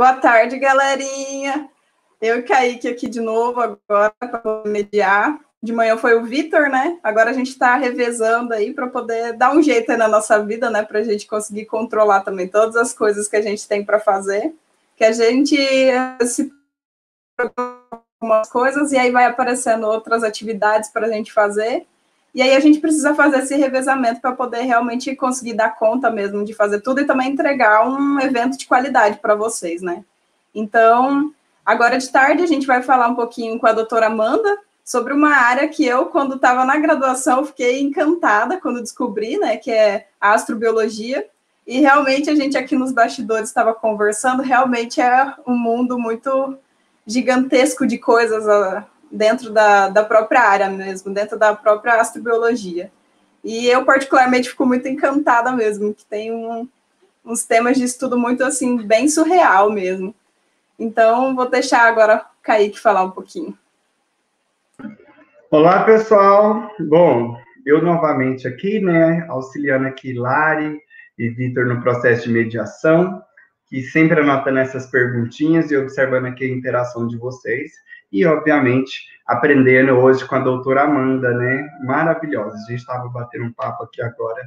Boa tarde, galerinha. Eu e Kaique aqui de novo agora para mediar. De manhã foi o Vitor, né? Agora a gente está revezando aí para poder dar um jeito na nossa vida, né? Para a gente conseguir controlar também todas as coisas que a gente tem para fazer. Que a gente se algumas coisas e aí vai aparecendo outras atividades para a gente fazer. E aí a gente precisa fazer esse revezamento para poder realmente conseguir dar conta mesmo de fazer tudo e também entregar um evento de qualidade para vocês, né? Então, agora de tarde a gente vai falar um pouquinho com a doutora Amanda sobre uma área que eu, quando estava na graduação, fiquei encantada quando descobri, né, que é a astrobiologia. E realmente a gente aqui nos bastidores estava conversando, realmente é um mundo muito gigantesco de coisas dentro da, da própria área mesmo, dentro da própria astrobiologia. E eu, particularmente, fico muito encantada mesmo, que tem um, uns temas de estudo muito, assim, bem surreal mesmo. Então, vou deixar agora o Kaique falar um pouquinho. Olá, pessoal. Bom, eu novamente aqui, né, auxiliando aqui Lari e Vitor no processo de mediação, que sempre anotando essas perguntinhas e observando aqui a interação de vocês e, obviamente, aprendendo hoje com a doutora Amanda, né? Maravilhosa. A gente estava batendo um papo aqui agora,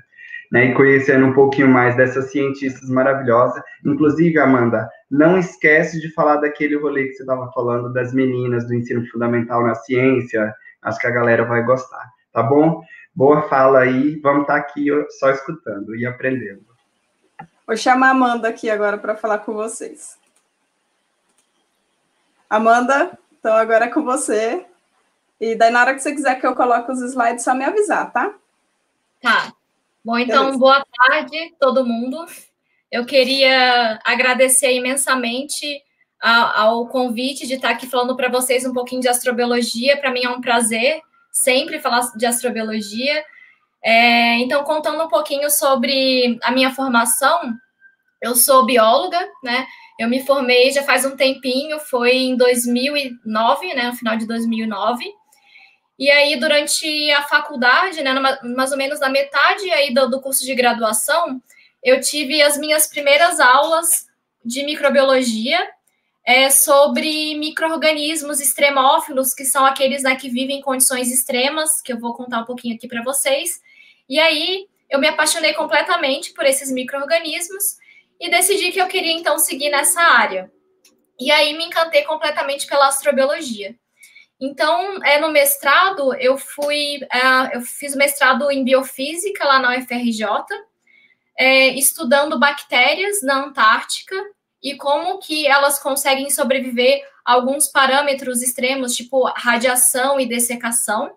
né? E conhecendo um pouquinho mais dessas cientistas maravilhosas. Inclusive, Amanda, não esquece de falar daquele rolê que você estava falando das meninas do ensino fundamental na ciência. Acho que a galera vai gostar, tá bom? Boa fala aí. Vamos estar tá aqui só escutando e aprendendo. Vou chamar a Amanda aqui agora para falar com vocês. Amanda, então agora é com você. E daí, na hora que você quiser que eu coloque os slides, só me avisar, tá? Tá. Bom, então, Beleza. boa tarde, todo mundo. Eu queria agradecer imensamente ao convite de estar aqui falando para vocês um pouquinho de astrobiologia. Para mim é um prazer sempre falar de astrobiologia. É, então, contando um pouquinho sobre a minha formação, eu sou bióloga, né? Eu me formei já faz um tempinho, foi em 2009, né, no final de 2009. E aí, durante a faculdade, né, mais ou menos na metade aí do, do curso de graduação, eu tive as minhas primeiras aulas de microbiologia é, sobre micro-organismos extremófilos, que são aqueles né, que vivem em condições extremas, que eu vou contar um pouquinho aqui para vocês. E aí, eu me apaixonei completamente por esses micro-organismos e decidi que eu queria então seguir nessa área. E aí me encantei completamente pela astrobiologia. Então, é, no mestrado, eu fui, é, eu fiz mestrado em biofísica lá na UFRJ, é, estudando bactérias na Antártica e como que elas conseguem sobreviver a alguns parâmetros extremos, tipo radiação e dessecação.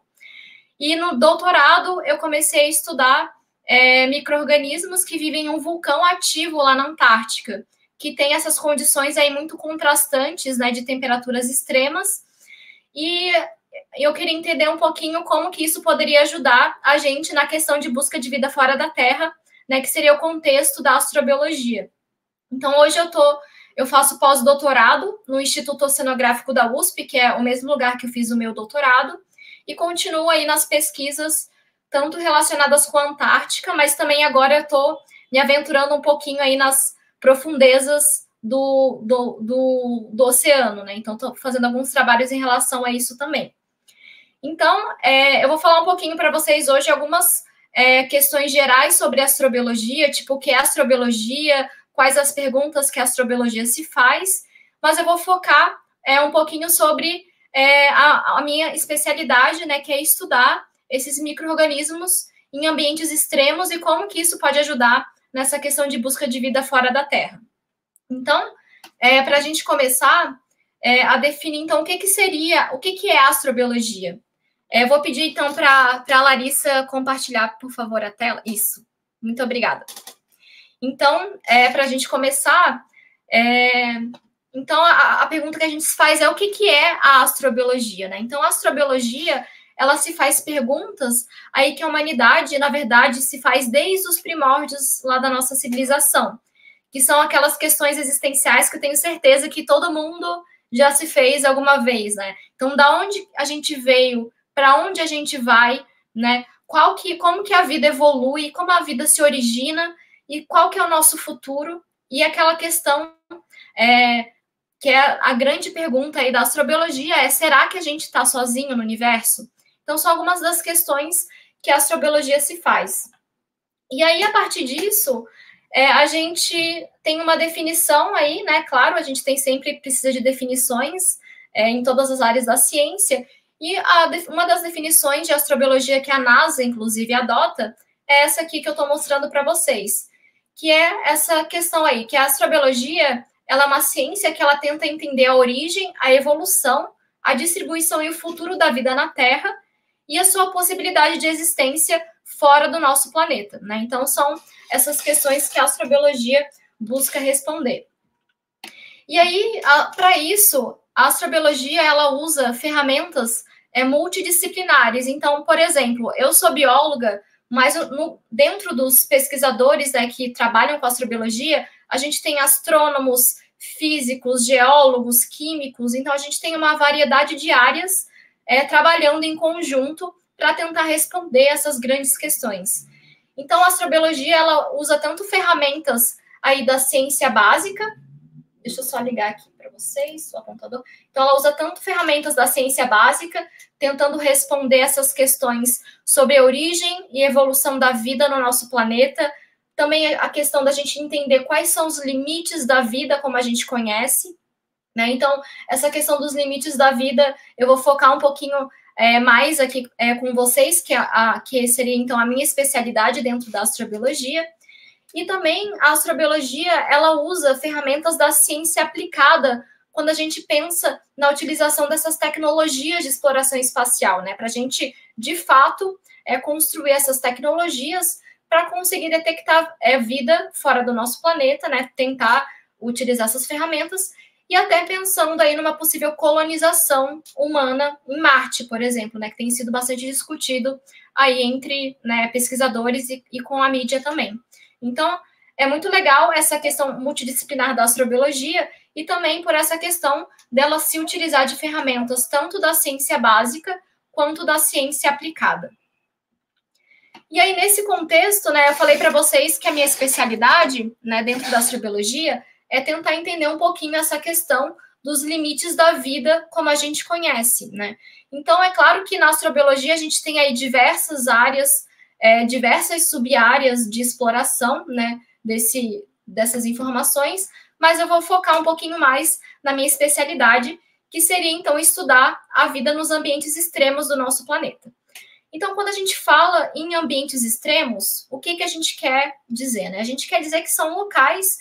E no doutorado, eu comecei a estudar é, micro-organismos que vivem em um vulcão ativo lá na Antártica, que tem essas condições aí muito contrastantes, né, de temperaturas extremas. E eu queria entender um pouquinho como que isso poderia ajudar a gente na questão de busca de vida fora da Terra, né, que seria o contexto da astrobiologia. Então, hoje eu tô, eu faço pós-doutorado no Instituto Oceanográfico da USP, que é o mesmo lugar que eu fiz o meu doutorado, e continuo aí nas pesquisas tanto relacionadas com a Antártica, mas também agora eu estou me aventurando um pouquinho aí nas profundezas do, do, do, do oceano, né? Então, estou fazendo alguns trabalhos em relação a isso também. Então, é, eu vou falar um pouquinho para vocês hoje algumas é, questões gerais sobre astrobiologia, tipo o que é astrobiologia, quais as perguntas que a astrobiologia se faz, mas eu vou focar é, um pouquinho sobre é, a, a minha especialidade, né, que é estudar esses micro-organismos em ambientes extremos e como que isso pode ajudar nessa questão de busca de vida fora da Terra. Então, é, para a gente começar é, a definir, então, o que, que seria, o que, que é astrobiologia? É, vou pedir, então, para a Larissa compartilhar, por favor, a tela. Isso. Muito obrigada. Então, é, para a gente começar, é, então, a, a, pergunta que a gente faz é o que, que é a astrobiologia, né? Então, a astrobiologia ela se faz perguntas aí que a humanidade, na verdade, se faz desde os primórdios lá da nossa civilização, que são aquelas questões existenciais que eu tenho certeza que todo mundo já se fez alguma vez, né? Então, da onde a gente veio, para onde a gente vai, né? Qual que, como que a vida evolui, como a vida se origina e qual que é o nosso futuro e aquela questão é, que é a grande pergunta aí da astrobiologia é: será que a gente está sozinho no universo? Então, são algumas das questões que a astrobiologia se faz. E aí, a partir disso, é, a gente tem uma definição aí, né? Claro, a gente tem sempre precisa de definições é, em todas as áreas da ciência. E a, uma das definições de astrobiologia que a NASA, inclusive, adota é essa aqui que eu estou mostrando para vocês, que é essa questão aí, que a astrobiologia ela é uma ciência que ela tenta entender a origem, a evolução, a distribuição e o futuro da vida na Terra e a sua possibilidade de existência fora do nosso planeta, né? Então são essas questões que a astrobiologia busca responder. E aí, para isso, a astrobiologia ela usa ferramentas é, multidisciplinares. Então, por exemplo, eu sou bióloga, mas no, dentro dos pesquisadores né, que trabalham com astrobiologia, a gente tem astrônomos, físicos, geólogos, químicos, então a gente tem uma variedade de áreas é, trabalhando em conjunto para tentar responder essas grandes questões. Então, a astrobiologia ela usa tanto ferramentas aí da ciência básica, deixa eu só ligar aqui para vocês, o apontador. Então, ela usa tanto ferramentas da ciência básica, tentando responder essas questões sobre a origem e evolução da vida no nosso planeta, também a questão da gente entender quais são os limites da vida como a gente conhece. Né? Então, essa questão dos limites da vida, eu vou focar um pouquinho é, mais aqui é, com vocês, que, a, a, que seria então a minha especialidade dentro da astrobiologia. E também a astrobiologia, ela usa ferramentas da ciência aplicada quando a gente pensa na utilização dessas tecnologias de exploração espacial, né? Para a gente, de fato, é, construir essas tecnologias para conseguir detectar é, vida fora do nosso planeta, né? Tentar utilizar essas ferramentas e até pensando aí numa possível colonização humana em Marte, por exemplo, né? Que tem sido bastante discutido aí entre né, pesquisadores e, e com a mídia também. Então, é muito legal essa questão multidisciplinar da astrobiologia e também por essa questão dela se utilizar de ferramentas tanto da ciência básica quanto da ciência aplicada. E aí, nesse contexto, né, eu falei para vocês que a minha especialidade, né, dentro da astrobiologia, é tentar entender um pouquinho essa questão dos limites da vida como a gente conhece, né? Então, é claro que na astrobiologia a gente tem aí diversas áreas, é, diversas sub-áreas de exploração, né, desse, dessas informações, mas eu vou focar um pouquinho mais na minha especialidade, que seria, então, estudar a vida nos ambientes extremos do nosso planeta. Então, quando a gente fala em ambientes extremos, o que, que a gente quer dizer? Né? A gente quer dizer que são locais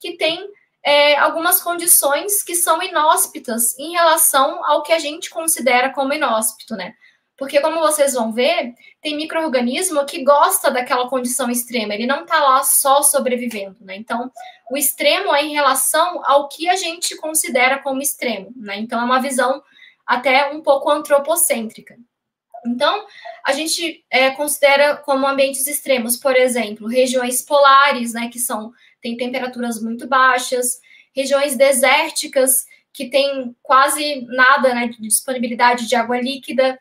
que têm é, algumas condições que são inóspitas em relação ao que a gente considera como inóspito, né? Porque, como vocês vão ver, tem microorganismo que gosta daquela condição extrema, ele não está lá só sobrevivendo, né? Então, o extremo é em relação ao que a gente considera como extremo, né? Então, é uma visão até um pouco antropocêntrica. Então, a gente é, considera como ambientes extremos, por exemplo, regiões polares, né, que são têm temperaturas muito baixas, regiões desérticas que têm quase nada né, de disponibilidade de água líquida,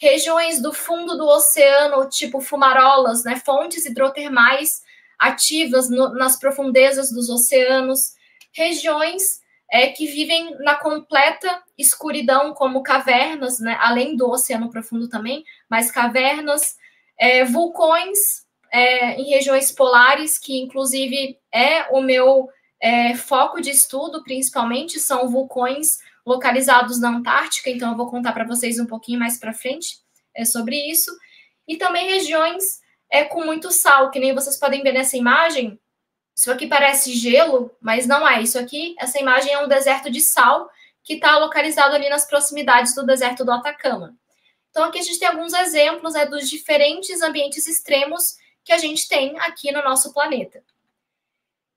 regiões do fundo do oceano, tipo fumarolas, né, fontes hidrotermais ativas no, nas profundezas dos oceanos, regiões é, que vivem na completa escuridão, como cavernas, né, além do oceano profundo também, mas cavernas, é, vulcões é, em regiões polares, que inclusive é o meu é, foco de estudo, principalmente, são vulcões localizados na Antártica, então eu vou contar para vocês um pouquinho mais para frente é, sobre isso, e também regiões é, com muito sal, que nem vocês podem ver nessa imagem, isso aqui parece gelo, mas não é. Isso aqui, essa imagem é um deserto de sal que está localizado ali nas proximidades do deserto do Atacama. Então, aqui a gente tem alguns exemplos né, dos diferentes ambientes extremos que a gente tem aqui no nosso planeta.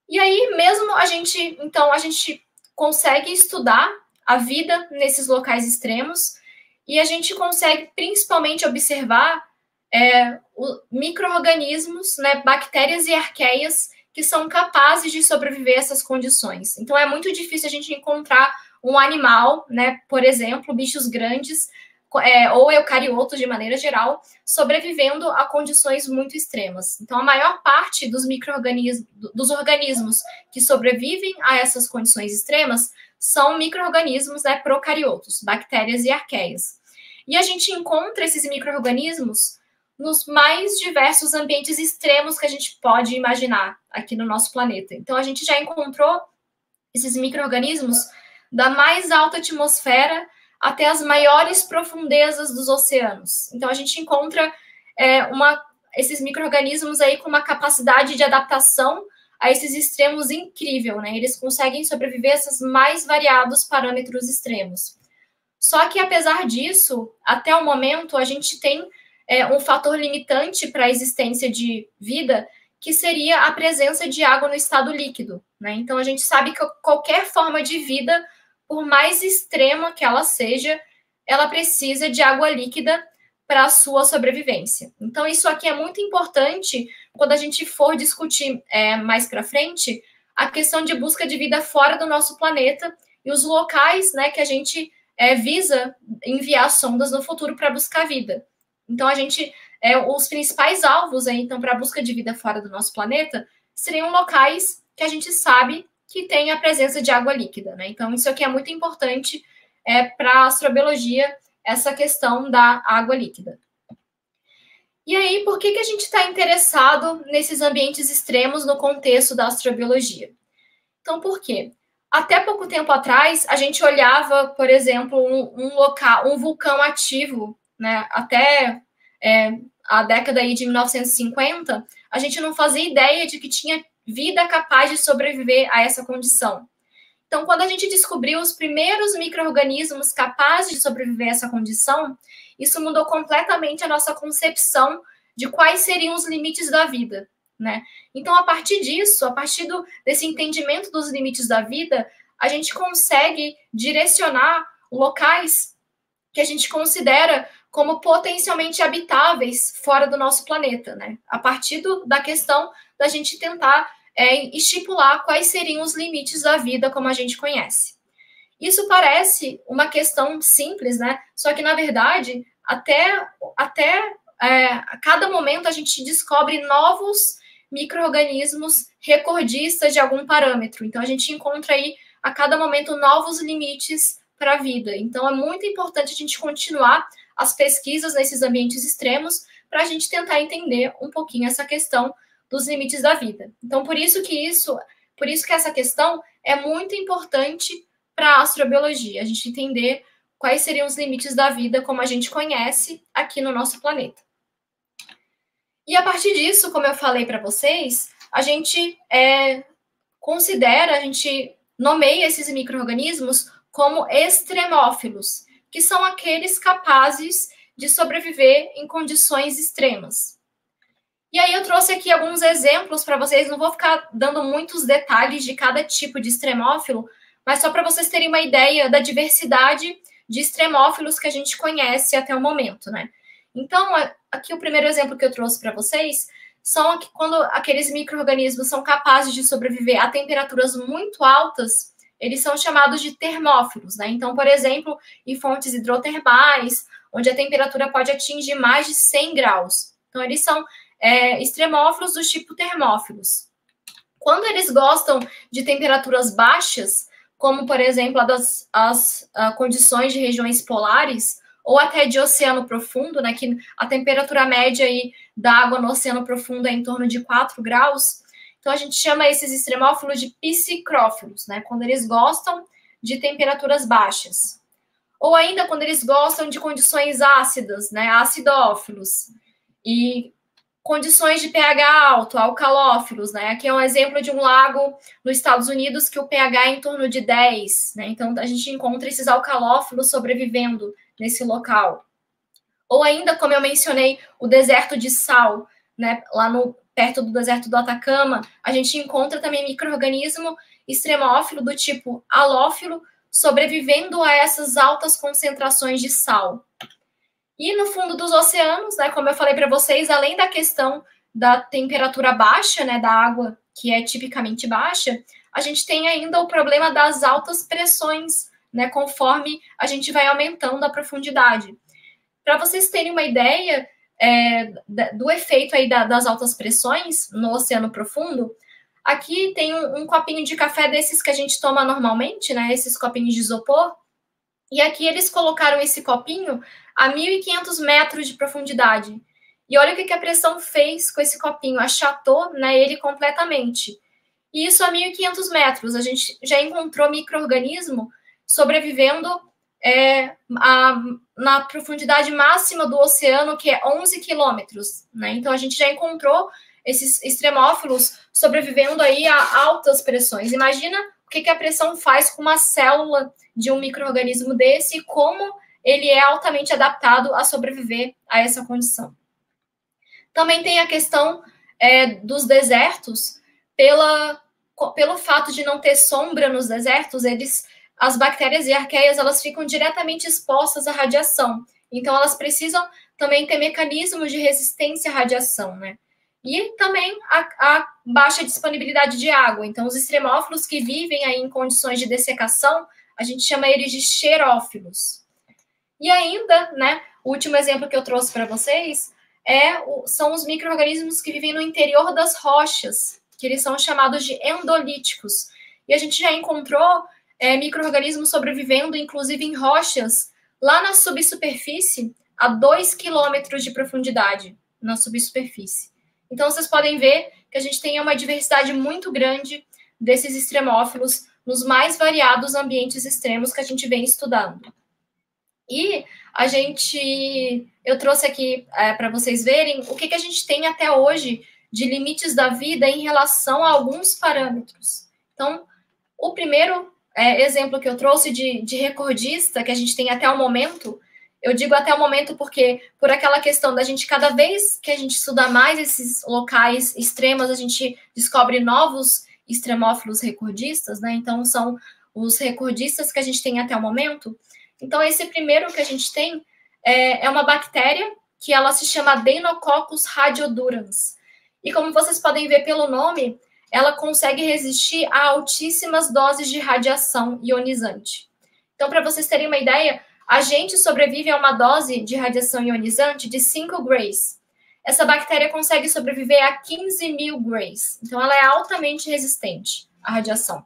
E aí, mesmo a gente, então, a gente consegue estudar a vida nesses locais extremos e a gente consegue principalmente observar é, micro-organismos, né, bactérias e arqueias que são capazes de sobreviver a essas condições. Então é muito difícil a gente encontrar um animal, né, por exemplo, bichos grandes é, ou eucariotos de maneira geral, sobrevivendo a condições muito extremas. Então, a maior parte dos micro-organismos, dos organismos que sobrevivem a essas condições extremas são micro-organismos né, procariotos, bactérias e arqueias. E a gente encontra esses micro-organismos nos mais diversos ambientes extremos que a gente pode imaginar aqui no nosso planeta. Então, a gente já encontrou esses micro-organismos da mais alta atmosfera até as maiores profundezas dos oceanos. Então, a gente encontra é, uma, esses micro-organismos aí com uma capacidade de adaptação a esses extremos incrível, né? Eles conseguem sobreviver a esses mais variados parâmetros extremos. Só que, apesar disso, até o momento, a gente tem é, um fator limitante para a existência de vida, que seria a presença de água no estado líquido. Né? Então, a gente sabe que qualquer forma de vida por mais extrema que ela seja, ela precisa de água líquida para a sua sobrevivência. Então, isso aqui é muito importante quando a gente for discutir é, mais para frente a questão de busca de vida fora do nosso planeta e os locais né, que a gente é, visa enviar sondas no futuro para buscar vida. Então, a gente, é, os principais alvos aí, então, para a busca de vida fora do nosso planeta seriam locais que a gente sabe que tem a presença de água líquida, né? Então, isso aqui é muito importante é, para a astrobiologia, essa questão da água líquida. E aí, por que, que a gente está interessado nesses ambientes extremos no contexto da astrobiologia? Então, por quê? Até pouco tempo atrás, a gente olhava, por exemplo, um, um local, um vulcão ativo, né? Até é, a década aí de 1950, a gente não fazia ideia de que tinha vida capaz de sobreviver a essa condição. Então, quando a gente descobriu os primeiros micro-organismos capazes de sobreviver a essa condição, isso mudou completamente a nossa concepção de quais seriam os limites da vida. Né? Então, a partir disso, a partir do, desse entendimento dos limites da vida, a gente consegue direcionar locais que a gente considera como potencialmente habitáveis fora do nosso planeta, né? A partir do, da questão da gente tentar é, estipular quais seriam os limites da vida como a gente conhece. Isso parece uma questão simples, né? Só que, na verdade, até, até é, a cada momento a gente descobre novos micro-organismos recordistas de algum parâmetro. Então, a gente encontra aí, a cada momento, novos limites para a vida. Então, é muito importante a gente continuar as pesquisas nesses ambientes extremos para a gente tentar entender um pouquinho essa questão dos limites da vida. Então, por isso que isso, por isso que essa questão é muito importante para a astrobiologia, a gente entender quais seriam os limites da vida como a gente conhece aqui no nosso planeta. E a partir disso, como eu falei para vocês, a gente é, considera, a gente nomeia esses micro-organismos como extremófilos, que são aqueles capazes de sobreviver em condições extremas. E aí eu trouxe aqui alguns exemplos para vocês, não vou ficar dando muitos detalhes de cada tipo de extremófilo, mas só para vocês terem uma ideia da diversidade de extremófilos que a gente conhece até o momento, né? Então, aqui o primeiro exemplo que eu trouxe para vocês são quando aqueles micro-organismos são capazes de sobreviver a temperaturas muito altas, eles são chamados de termófilos, né? Então, por exemplo, em fontes hidrotermais, onde a temperatura pode atingir mais de 100 graus. Então, eles são é, extremófilos do tipo termófilos. Quando eles gostam de temperaturas baixas, como por exemplo das as, a, condições de regiões polares, ou até de oceano profundo, né, que a temperatura média aí da água no oceano profundo é em torno de 4 graus. Então a gente chama esses extremófilos de piscicrófilos, né, quando eles gostam de temperaturas baixas. Ou ainda quando eles gostam de condições ácidas, né, acidófilos. E condições de pH alto, alcalófilos, né? Aqui é um exemplo de um lago nos Estados Unidos que o pH é em torno de 10, né? Então a gente encontra esses alcalófilos sobrevivendo nesse local. Ou ainda, como eu mencionei, o deserto de sal, né? Lá no perto do deserto do Atacama, a gente encontra também microorganismo extremófilo do tipo halófilo sobrevivendo a essas altas concentrações de sal. E no fundo dos oceanos, né, como eu falei para vocês, além da questão da temperatura baixa, né, da água, que é tipicamente baixa, a gente tem ainda o problema das altas pressões, né, conforme a gente vai aumentando a profundidade. para vocês terem uma ideia é, do efeito aí das altas pressões no oceano profundo, aqui tem um, um, copinho de café desses que a gente toma normalmente, né? Esses copinhos de isopor. E aqui eles colocaram esse copinho a 1.500 metros de profundidade. E olha o que a pressão fez com esse copinho, achatou né, ele completamente. E isso a 1.500 metros. A gente já encontrou micro-organismo sobrevivendo é, a, na profundidade máxima do oceano, que é 11 quilômetros. Né? Então, a gente já encontrou esses extremófilos sobrevivendo aí a altas pressões. Imagina que, que a pressão faz com uma célula de um microorganismo desse e como ele é altamente adaptado a sobreviver a essa condição. Também tem a questão é, dos desertos, pela, pelo fato de não ter sombra nos desertos, eles, as bactérias e arqueias elas ficam diretamente expostas à radiação. Então, elas precisam também ter mecanismos de resistência à radiação, né? E também a, a, baixa disponibilidade de água. Então, os extremófilos que vivem aí em condições de dessecação, a gente chama eles de xerófilos. E ainda, né, o último exemplo que eu trouxe para vocês é, são os micro-organismos que vivem no interior das rochas, que eles são chamados de endolíticos. E a gente já encontrou é, micro-organismos sobrevivendo, inclusive em rochas, lá na subsuperfície, a 2 quilômetros de profundidade na subsuperfície. Então, vocês podem ver que a gente tem uma diversidade muito grande desses extremófilos nos mais variados ambientes extremos que a gente vem estudando. E a gente, eu trouxe aqui é, para vocês verem o que, que a gente tem até hoje de limites da vida em relação a alguns parâmetros. Então, o primeiro é, exemplo que eu trouxe de, de recordista que a gente tem até o momento eu digo até o momento porque, por aquela questão da gente, cada vez que a gente estuda mais esses locais extremos, a gente descobre novos extremófilos recordistas, né? Então, são os recordistas que a gente tem até o momento. Então, esse primeiro que a gente tem é, é uma bactéria que ela se chama Deinococcus radiodurans. E como vocês podem ver pelo nome, ela consegue resistir a altíssimas doses de radiação ionizante. Então, para vocês terem uma ideia, a gente sobrevive a uma dose de radiação ionizante de 5 grays. Essa bactéria consegue sobreviver a 15 mil grays. Então, ela é altamente resistente à radiação.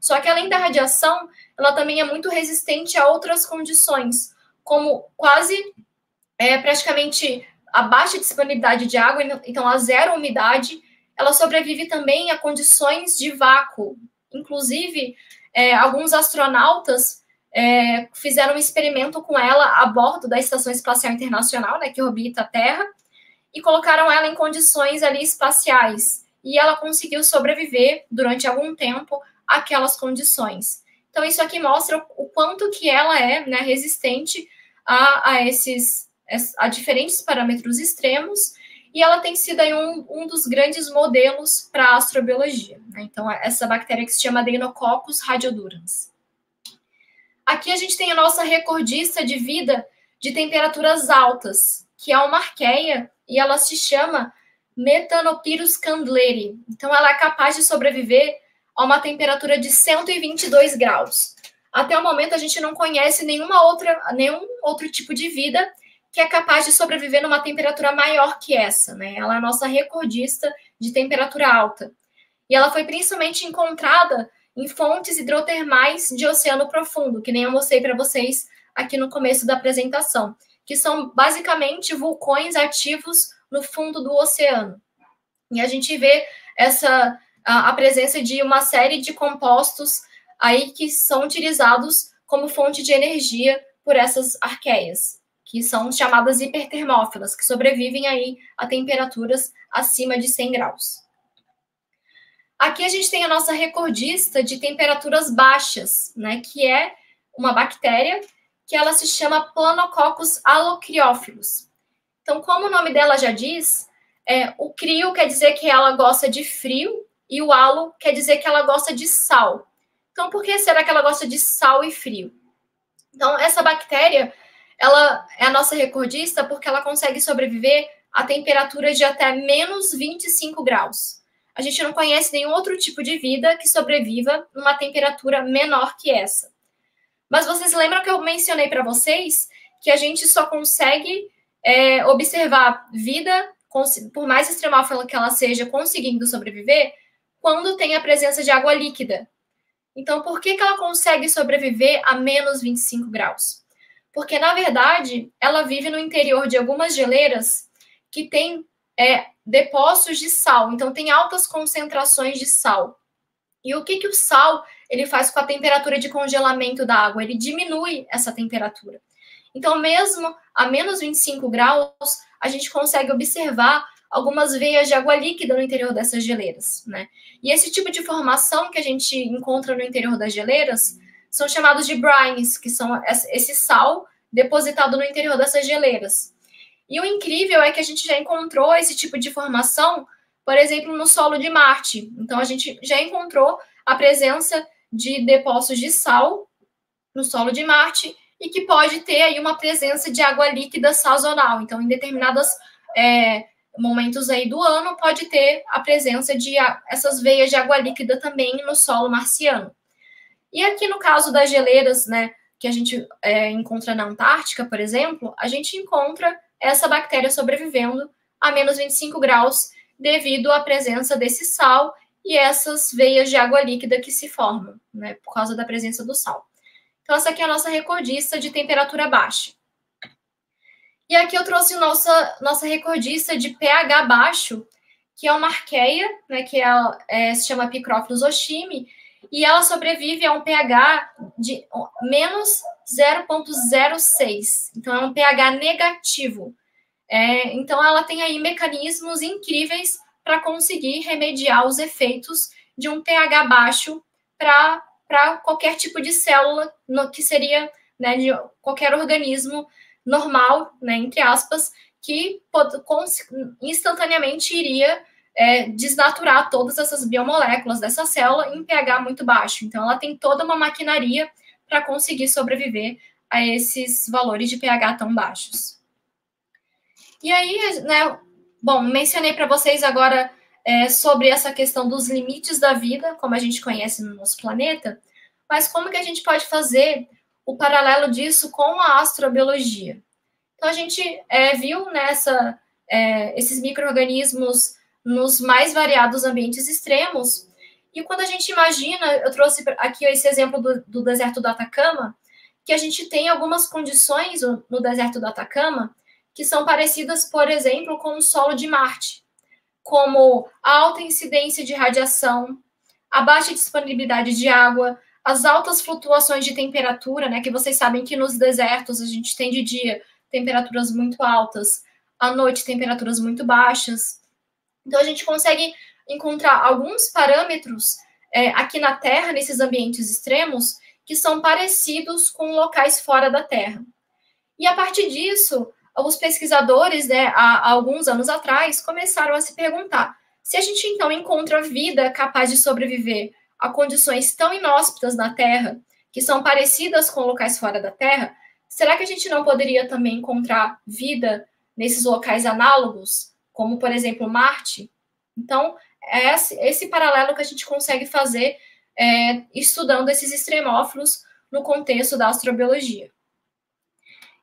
Só que, além da radiação, ela também é muito resistente a outras condições, como quase é, praticamente a baixa disponibilidade de água, então a zero umidade. Ela sobrevive também a condições de vácuo. Inclusive, é, alguns astronautas é, fizeram um experimento com ela a bordo da Estação Espacial Internacional, né, que orbita a Terra, e colocaram ela em condições ali espaciais. E ela conseguiu sobreviver durante algum tempo àquelas condições. Então, isso aqui mostra o quanto que ela é né, resistente a, a esses a diferentes parâmetros extremos, e ela tem sido aí um, um dos grandes modelos para a astrobiologia. Né? Então, essa bactéria que se chama Deinococcus radiodurans. Aqui a gente tem a nossa recordista de vida de temperaturas altas, que é uma arqueia, e ela se chama Metanopyrus candleri. Então, ela é capaz de sobreviver a uma temperatura de 122 graus. Até o momento, a gente não conhece nenhuma outra, nenhum outro tipo de vida que é capaz de sobreviver numa temperatura maior que essa, né? Ela é a nossa recordista de temperatura alta. E ela foi principalmente encontrada em fontes hidrotermais de oceano profundo, que nem eu mostrei para vocês aqui no começo da apresentação, que são basicamente vulcões ativos no fundo do oceano. E a gente vê essa a, a presença de uma série de compostos aí que são utilizados como fonte de energia por essas arqueias, que são chamadas hipertermófilas, que sobrevivem aí a temperaturas acima de 100 graus. Aqui a gente tem a nossa recordista de temperaturas baixas, né, que é uma bactéria que ela se chama Planococcus alocriófilos. Então, como o nome dela já diz, é, o crio quer dizer que ela gosta de frio e o alo quer dizer que ela gosta de sal. Então, por que será que ela gosta de sal e frio? Então, essa bactéria, ela é a nossa recordista porque ela consegue sobreviver a temperaturas de até menos 25 graus a gente não conhece nenhum outro tipo de vida que sobreviva numa temperatura menor que essa. Mas vocês lembram que eu mencionei para vocês que a gente só consegue é, observar vida, por mais extremófila que ela seja, conseguindo sobreviver, quando tem a presença de água líquida. Então, por que, que ela consegue sobreviver a menos 25 graus? Porque, na verdade, ela vive no interior de algumas geleiras que têm é, depósitos de sal. Então, tem altas concentrações de sal. E o que, que o sal ele faz com a temperatura de congelamento da água? Ele diminui essa temperatura. Então, mesmo a menos 25 graus, a gente consegue observar algumas veias de água líquida no interior dessas geleiras, né? E esse tipo de formação que a gente encontra no interior das geleiras são chamados de brines, que são esse sal depositado no interior dessas geleiras. E o incrível é que a gente já encontrou esse tipo de formação, por exemplo, no solo de Marte. Então, a gente já encontrou a presença de depósitos de sal no solo de Marte e que pode ter aí uma presença de água líquida sazonal. Então, em determinados é, momentos aí do ano, pode ter a presença de essas veias de água líquida também no solo marciano. E aqui no caso das geleiras, né, que a gente é, encontra na Antártica, por exemplo, a gente encontra essa bactéria sobrevivendo a menos 25 graus devido à presença desse sal e essas veias de água líquida que se formam, né, por causa da presença do sal. Então, essa aqui é a nossa recordista de temperatura baixa. E aqui eu trouxe nossa, nossa recordista de pH baixo, que é uma arqueia, né, que é, é, se chama Picrófilos oshimi, e ela sobrevive a um pH de menos 0,06. Então, é um pH negativo. É, então, ela tem aí mecanismos incríveis para conseguir remediar os efeitos de um pH baixo para qualquer tipo de célula, no, que seria né, de qualquer organismo normal, né, entre aspas, que instantaneamente iria é, desnaturar todas essas biomoléculas dessa célula em pH muito baixo. Então, ela tem toda uma maquinaria para conseguir sobreviver a esses valores de pH tão baixos. E aí, né, bom, mencionei para vocês agora é, sobre essa questão dos limites da vida, como a gente conhece no nosso planeta, mas como que a gente pode fazer o paralelo disso com a astrobiologia? Então, a gente é, viu nessa é, esses micro-organismos nos mais variados ambientes extremos, e quando a gente imagina, eu trouxe aqui esse exemplo do, do deserto do Atacama, que a gente tem algumas condições no deserto do Atacama que são parecidas, por exemplo, com o solo de Marte como a alta incidência de radiação, a baixa disponibilidade de água, as altas flutuações de temperatura, né? Que vocês sabem que nos desertos a gente tem de dia temperaturas muito altas, à noite temperaturas muito baixas. Então a gente consegue encontrar alguns parâmetros é, aqui na Terra, nesses ambientes extremos, que são parecidos com locais fora da Terra. E a partir disso, os pesquisadores, né, há, há alguns anos atrás, começaram a se perguntar se a gente então encontra vida capaz de sobreviver a condições tão inóspitas na Terra, que são parecidas com locais fora da Terra, será que a gente não poderia também encontrar vida nesses locais análogos, como por exemplo Marte? Então, é esse, paralelo que a gente consegue fazer é, estudando esses extremófilos no contexto da astrobiologia.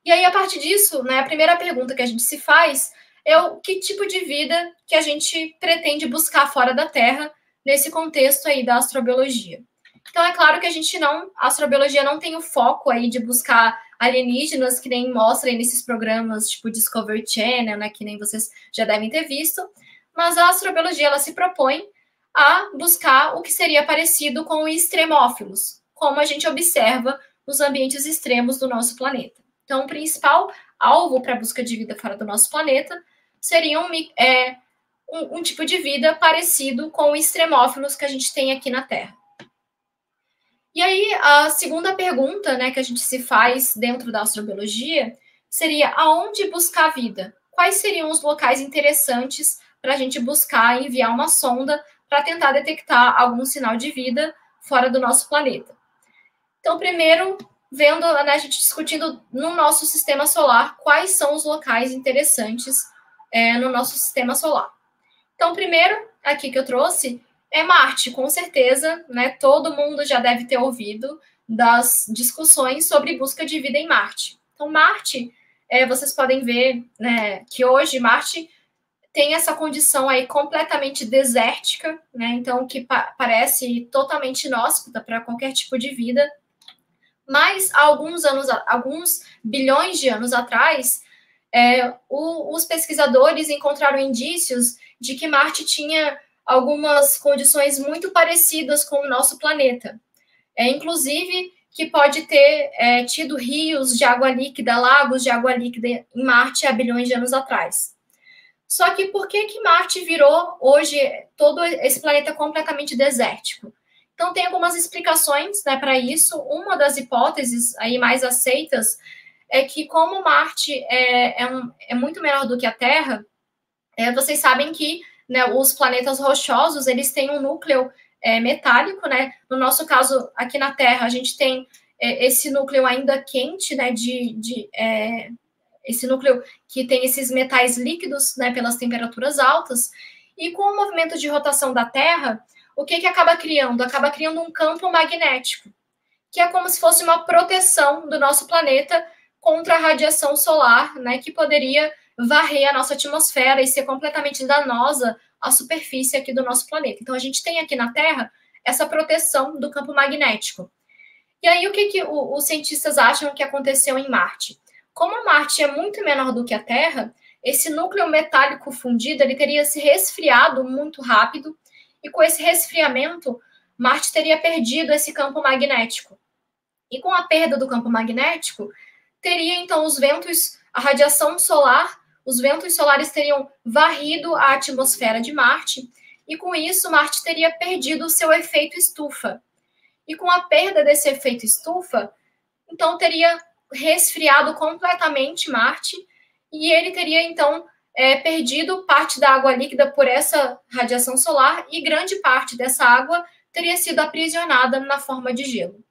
E aí, a partir disso, né, a primeira pergunta que a gente se faz é o que tipo de vida que a gente pretende buscar fora da Terra nesse contexto aí da astrobiologia. Então, é claro que a gente não, a astrobiologia não tem o foco aí de buscar alienígenas, que nem mostra nesses programas tipo Discovery Channel, né, que nem vocês já devem ter visto, mas a astrobiologia, ela se propõe a buscar o que seria parecido com o extremófilos, como a gente observa nos ambientes extremos do nosso planeta. Então, o principal alvo para a busca de vida fora do nosso planeta seria um, é, um, um tipo de vida parecido com os extremófilos que a gente tem aqui na Terra. E aí, a segunda pergunta né, que a gente se faz dentro da astrobiologia seria aonde buscar vida? Quais seriam os locais interessantes para a gente buscar enviar uma sonda para tentar detectar algum sinal de vida fora do nosso planeta? Então, primeiro, vendo, né, a gente discutindo no nosso sistema solar quais são os locais interessantes é, no nosso sistema solar. Então, primeiro, aqui que eu trouxe é Marte, com certeza, né? Todo mundo já deve ter ouvido das discussões sobre busca de vida em Marte. Então, Marte, é, vocês podem ver né, que hoje Marte tem essa condição aí completamente desértica, né? Então, que pa parece totalmente inóspita para qualquer tipo de vida. Mas, há alguns anos, alguns bilhões de anos atrás, é, o, os pesquisadores encontraram indícios de que Marte tinha algumas condições muito parecidas com o nosso planeta. É, inclusive, que pode ter é, tido rios de água líquida, lagos de água líquida em Marte há bilhões de anos atrás. Só que por que, que Marte virou hoje todo esse planeta completamente desértico? Então tem algumas explicações né, para isso. Uma das hipóteses aí mais aceitas é que como Marte é, é, um, é muito menor do que a Terra, é, vocês sabem que né, os planetas rochosos eles têm um núcleo é, metálico, né? No nosso caso, aqui na Terra, a gente tem é, esse núcleo ainda quente, né? De, de é, esse núcleo que tem esses metais líquidos, né? Pelas temperaturas altas. E com o movimento de rotação da Terra, o que, que acaba criando? Acaba criando um campo magnético, que é como se fosse uma proteção do nosso planeta contra a radiação solar, né? Que poderia varrer a nossa atmosfera e ser completamente danosa a superfície aqui do nosso planeta. Então, a gente tem aqui na Terra essa proteção do campo magnético. E aí, o que, que os cientistas acham que aconteceu em Marte? Como Marte é muito menor do que a Terra, esse núcleo metálico fundido ele teria se resfriado muito rápido, e com esse resfriamento, Marte teria perdido esse campo magnético. E com a perda do campo magnético, teria então os ventos, a radiação solar os ventos solares teriam varrido a atmosfera de Marte, e com isso Marte teria perdido o seu efeito estufa. E com a perda desse efeito estufa, então teria resfriado completamente Marte, e ele teria então é, perdido parte da água líquida por essa radiação solar, e grande parte dessa água teria sido aprisionada na forma de gelo.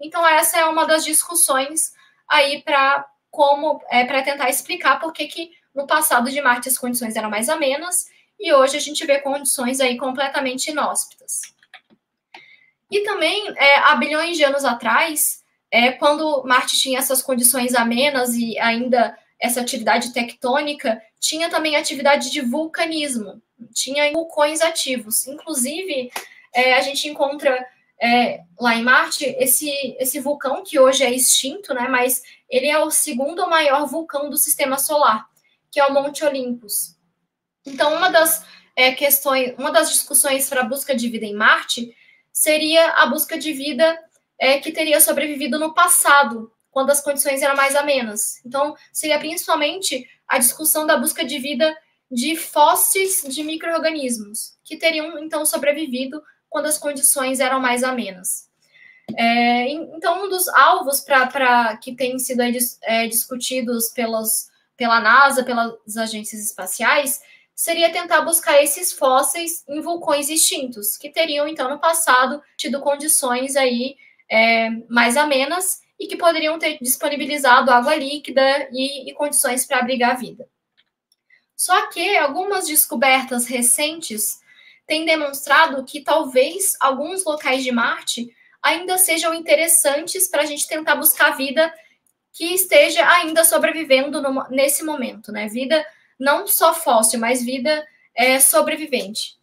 Então, essa é uma das discussões aí para como é para tentar explicar por que, que no passado de Marte as condições eram mais amenas e hoje a gente vê condições aí completamente inóspitas. E também, é, há bilhões de anos atrás, é, quando Marte tinha essas condições amenas e ainda essa atividade tectônica, tinha também atividade de vulcanismo, tinha vulcões ativos. Inclusive, é, a gente encontra é, lá em Marte esse, esse vulcão que hoje é extinto, né, mas ele é o segundo maior vulcão do sistema solar que é o Monte Olympus. Então, uma das é, questões, uma das discussões para a busca de vida em Marte seria a busca de vida é, que teria sobrevivido no passado, quando as condições eram mais amenas. Então, seria principalmente a discussão da busca de vida de fósseis de micro-organismos, que teriam, então, sobrevivido quando as condições eram mais amenas. É, então, um dos alvos para que têm sido é, discutidos pelos pela NASA, pelas agências espaciais, seria tentar buscar esses fósseis em vulcões extintos, que teriam, então, no passado, tido condições aí é, mais amenas e que poderiam ter disponibilizado água líquida e, e condições para abrigar a vida. Só que algumas descobertas recentes têm demonstrado que talvez alguns locais de Marte ainda sejam interessantes para a gente tentar buscar vida que esteja ainda sobrevivendo no, nesse momento, né? Vida não só fóssil, mas vida é, sobrevivente.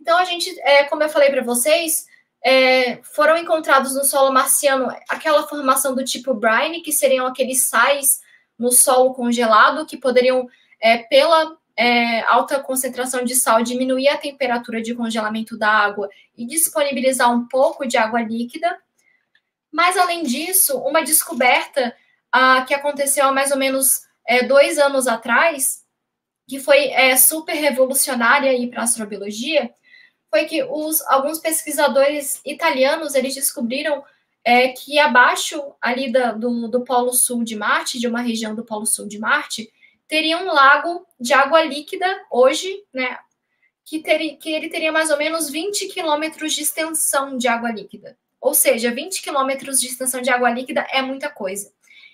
Então, a gente, é, como eu falei para vocês, é, foram encontrados no solo marciano aquela formação do tipo brine, que seriam aqueles sais no solo congelado, que poderiam, é, pela é, alta concentração de sal, diminuir a temperatura de congelamento da água e disponibilizar um pouco de água líquida. Mas, além disso, uma descoberta ah, que aconteceu há mais ou menos é, dois anos atrás, que foi é, super revolucionária para a astrobiologia, foi que os, alguns pesquisadores italianos eles descobriram é, que abaixo ali da, do, do Polo Sul de Marte, de uma região do Polo Sul de Marte, teria um lago de água líquida hoje, né? Que, ter, que ele teria mais ou menos 20 quilômetros de extensão de água líquida. Ou seja, 20 quilômetros de extensão de água líquida é muita coisa.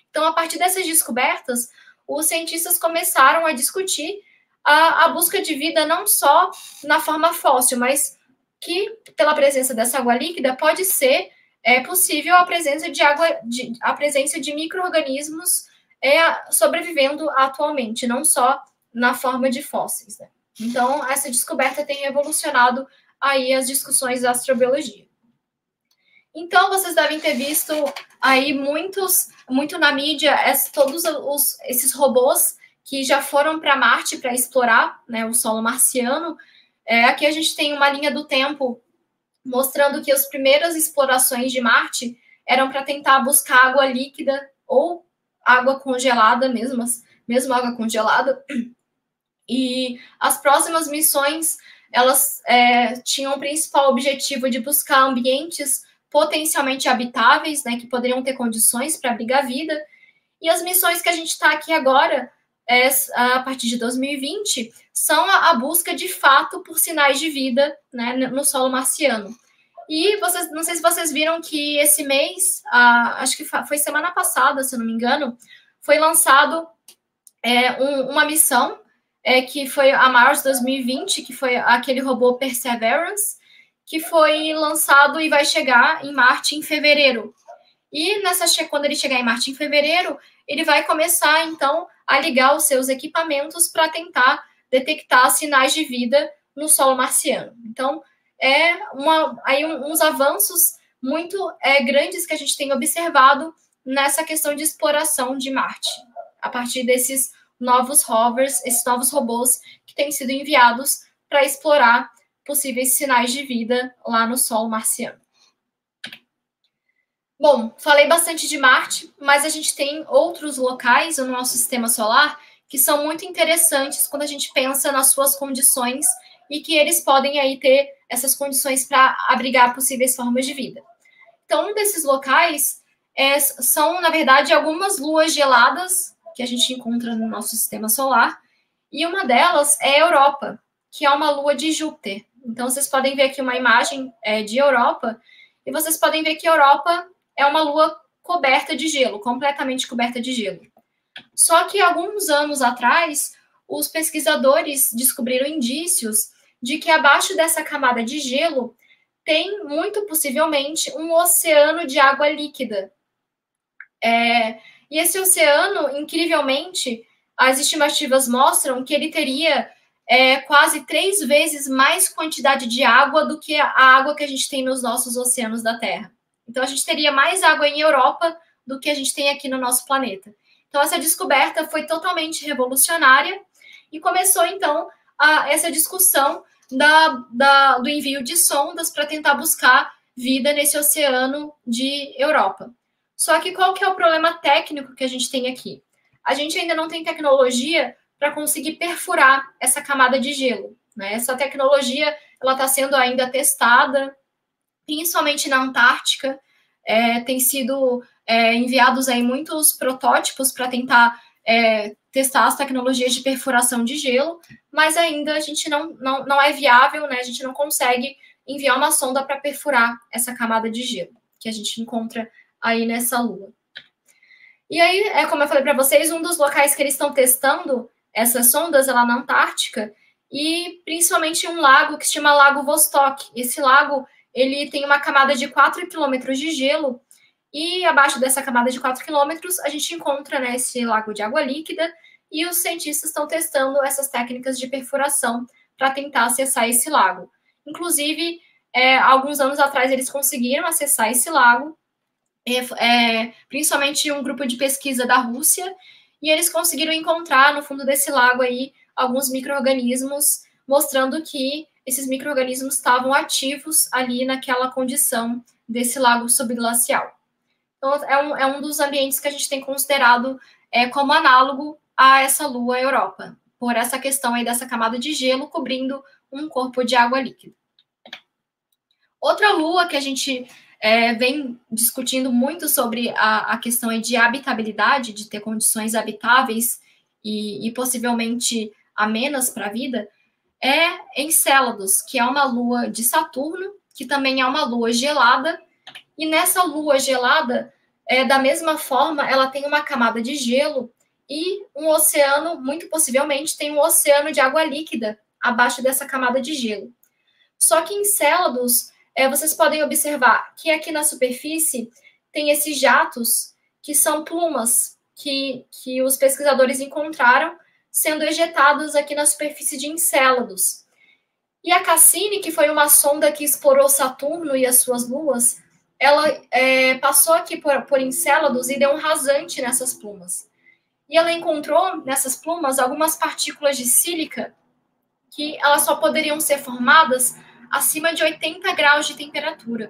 Então, a partir dessas descobertas, os cientistas começaram a discutir a, a busca de vida não só na forma fóssil, mas que pela presença dessa água líquida pode ser é, possível a presença de água, de, a presença de micro-organismos é sobrevivendo atualmente, não só na forma de fósseis. Né? Então, essa descoberta tem revolucionado aí as discussões da astrobiologia. Então, vocês devem ter visto aí muitos, muito na mídia, todos os, esses robôs que já foram para Marte para explorar né, o solo marciano. É, aqui a gente tem uma linha do tempo mostrando que as primeiras explorações de Marte eram para tentar buscar água líquida ou água congelada mesmo, mesmo água congelada. E as próximas missões elas é, tinham o principal objetivo de buscar ambientes potencialmente habitáveis, né, que poderiam ter condições para abrigar vida. E as missões que a gente está aqui agora, é, a partir de 2020, são a, a, busca de fato por sinais de vida né, no solo marciano. E vocês, não sei se vocês viram que esse mês, a, acho que foi semana passada, se não me engano, foi lançado é, um, uma missão é, que foi a Mars 2020, que foi aquele robô Perseverance, que foi lançado e vai chegar em Marte em fevereiro. E nessa quando ele chegar em Marte em fevereiro, ele vai começar então a ligar os seus equipamentos para tentar detectar sinais de vida no solo marciano. Então, é uma, aí uns avanços muito é, grandes que a gente tem observado nessa questão de exploração de Marte, a partir desses novos rovers, esses novos robôs que têm sido enviados para explorar possíveis sinais de vida lá no solo marciano. Bom, falei bastante de Marte, mas a gente tem outros locais no nosso sistema solar que são muito interessantes quando a gente pensa nas suas condições e que eles podem aí ter essas condições para abrigar possíveis formas de vida. Então, um desses locais é, são, na verdade, algumas luas geladas que a gente encontra no nosso sistema solar, e uma delas é a Europa, que é uma lua de Júpiter. Então, vocês podem ver aqui uma imagem é, de Europa, e vocês podem ver que a Europa é uma lua coberta de gelo, completamente coberta de gelo. Só que alguns anos atrás, os pesquisadores descobriram indícios de que abaixo dessa camada de gelo tem muito possivelmente um oceano de água líquida. É, e esse oceano, incrivelmente, as estimativas mostram que ele teria é, quase três vezes mais quantidade de água do que a água que a gente tem nos nossos oceanos da Terra. Então, a gente teria mais água em Europa do que a gente tem aqui no nosso planeta. Então, essa descoberta foi totalmente revolucionária e começou, então, a, essa discussão da, da, do envio de sondas para tentar buscar vida nesse oceano de Europa. Só que qual que é o problema técnico que a gente tem aqui? A gente ainda não tem tecnologia para conseguir perfurar essa camada de gelo. Né? Essa tecnologia ela está sendo ainda testada, principalmente na Antártica. É, tem sido é, enviados aí muitos protótipos para tentar é, testar as tecnologias de perfuração de gelo, mas ainda a gente não, não, não é viável, né? A gente não consegue enviar uma sonda para perfurar essa camada de gelo que a gente encontra aí nessa lua. E aí, é como eu falei para vocês, um dos locais que eles estão testando essas sondas é lá na Antártica e principalmente um lago que se chama Lago Vostok. Esse lago ele tem uma camada de 4 quilômetros de gelo e abaixo dessa camada de 4 quilômetros a gente encontra né, esse lago de água líquida e os cientistas estão testando essas técnicas de perfuração para tentar acessar esse lago. Inclusive, é, alguns anos atrás eles conseguiram acessar esse lago é, é, principalmente um grupo de pesquisa da Rússia, e eles conseguiram encontrar no fundo desse lago aí alguns micro-organismos, mostrando que esses micro-organismos estavam ativos ali naquela condição desse lago subglacial. Então, é um, é um dos ambientes que a gente tem considerado é, como análogo a essa lua Europa, por essa questão aí dessa camada de gelo cobrindo um corpo de água líquida. Outra lua que a gente é, vem discutindo muito sobre a, a questão de habitabilidade, de ter condições habitáveis e, e possivelmente amenas para a vida, é Encélados, que é uma lua de Saturno, que também é uma lua gelada, e nessa lua gelada, é, da mesma forma, ela tem uma camada de gelo e um oceano, muito possivelmente, tem um oceano de água líquida abaixo dessa camada de gelo. Só que Encélados é, vocês podem observar que aqui na superfície tem esses jatos que são plumas. que, que os pesquisadores encontraram sendo ejetados aqui na superfície de Encélados. E a Cassini, que foi uma sonda que explorou Saturno e as suas luas, ela é, passou aqui por, por Encélados e deu um rasante nessas plumas. E ela encontrou nessas plumas algumas partículas de sílica que elas só poderiam ser formadas acima de 80 graus de temperatura.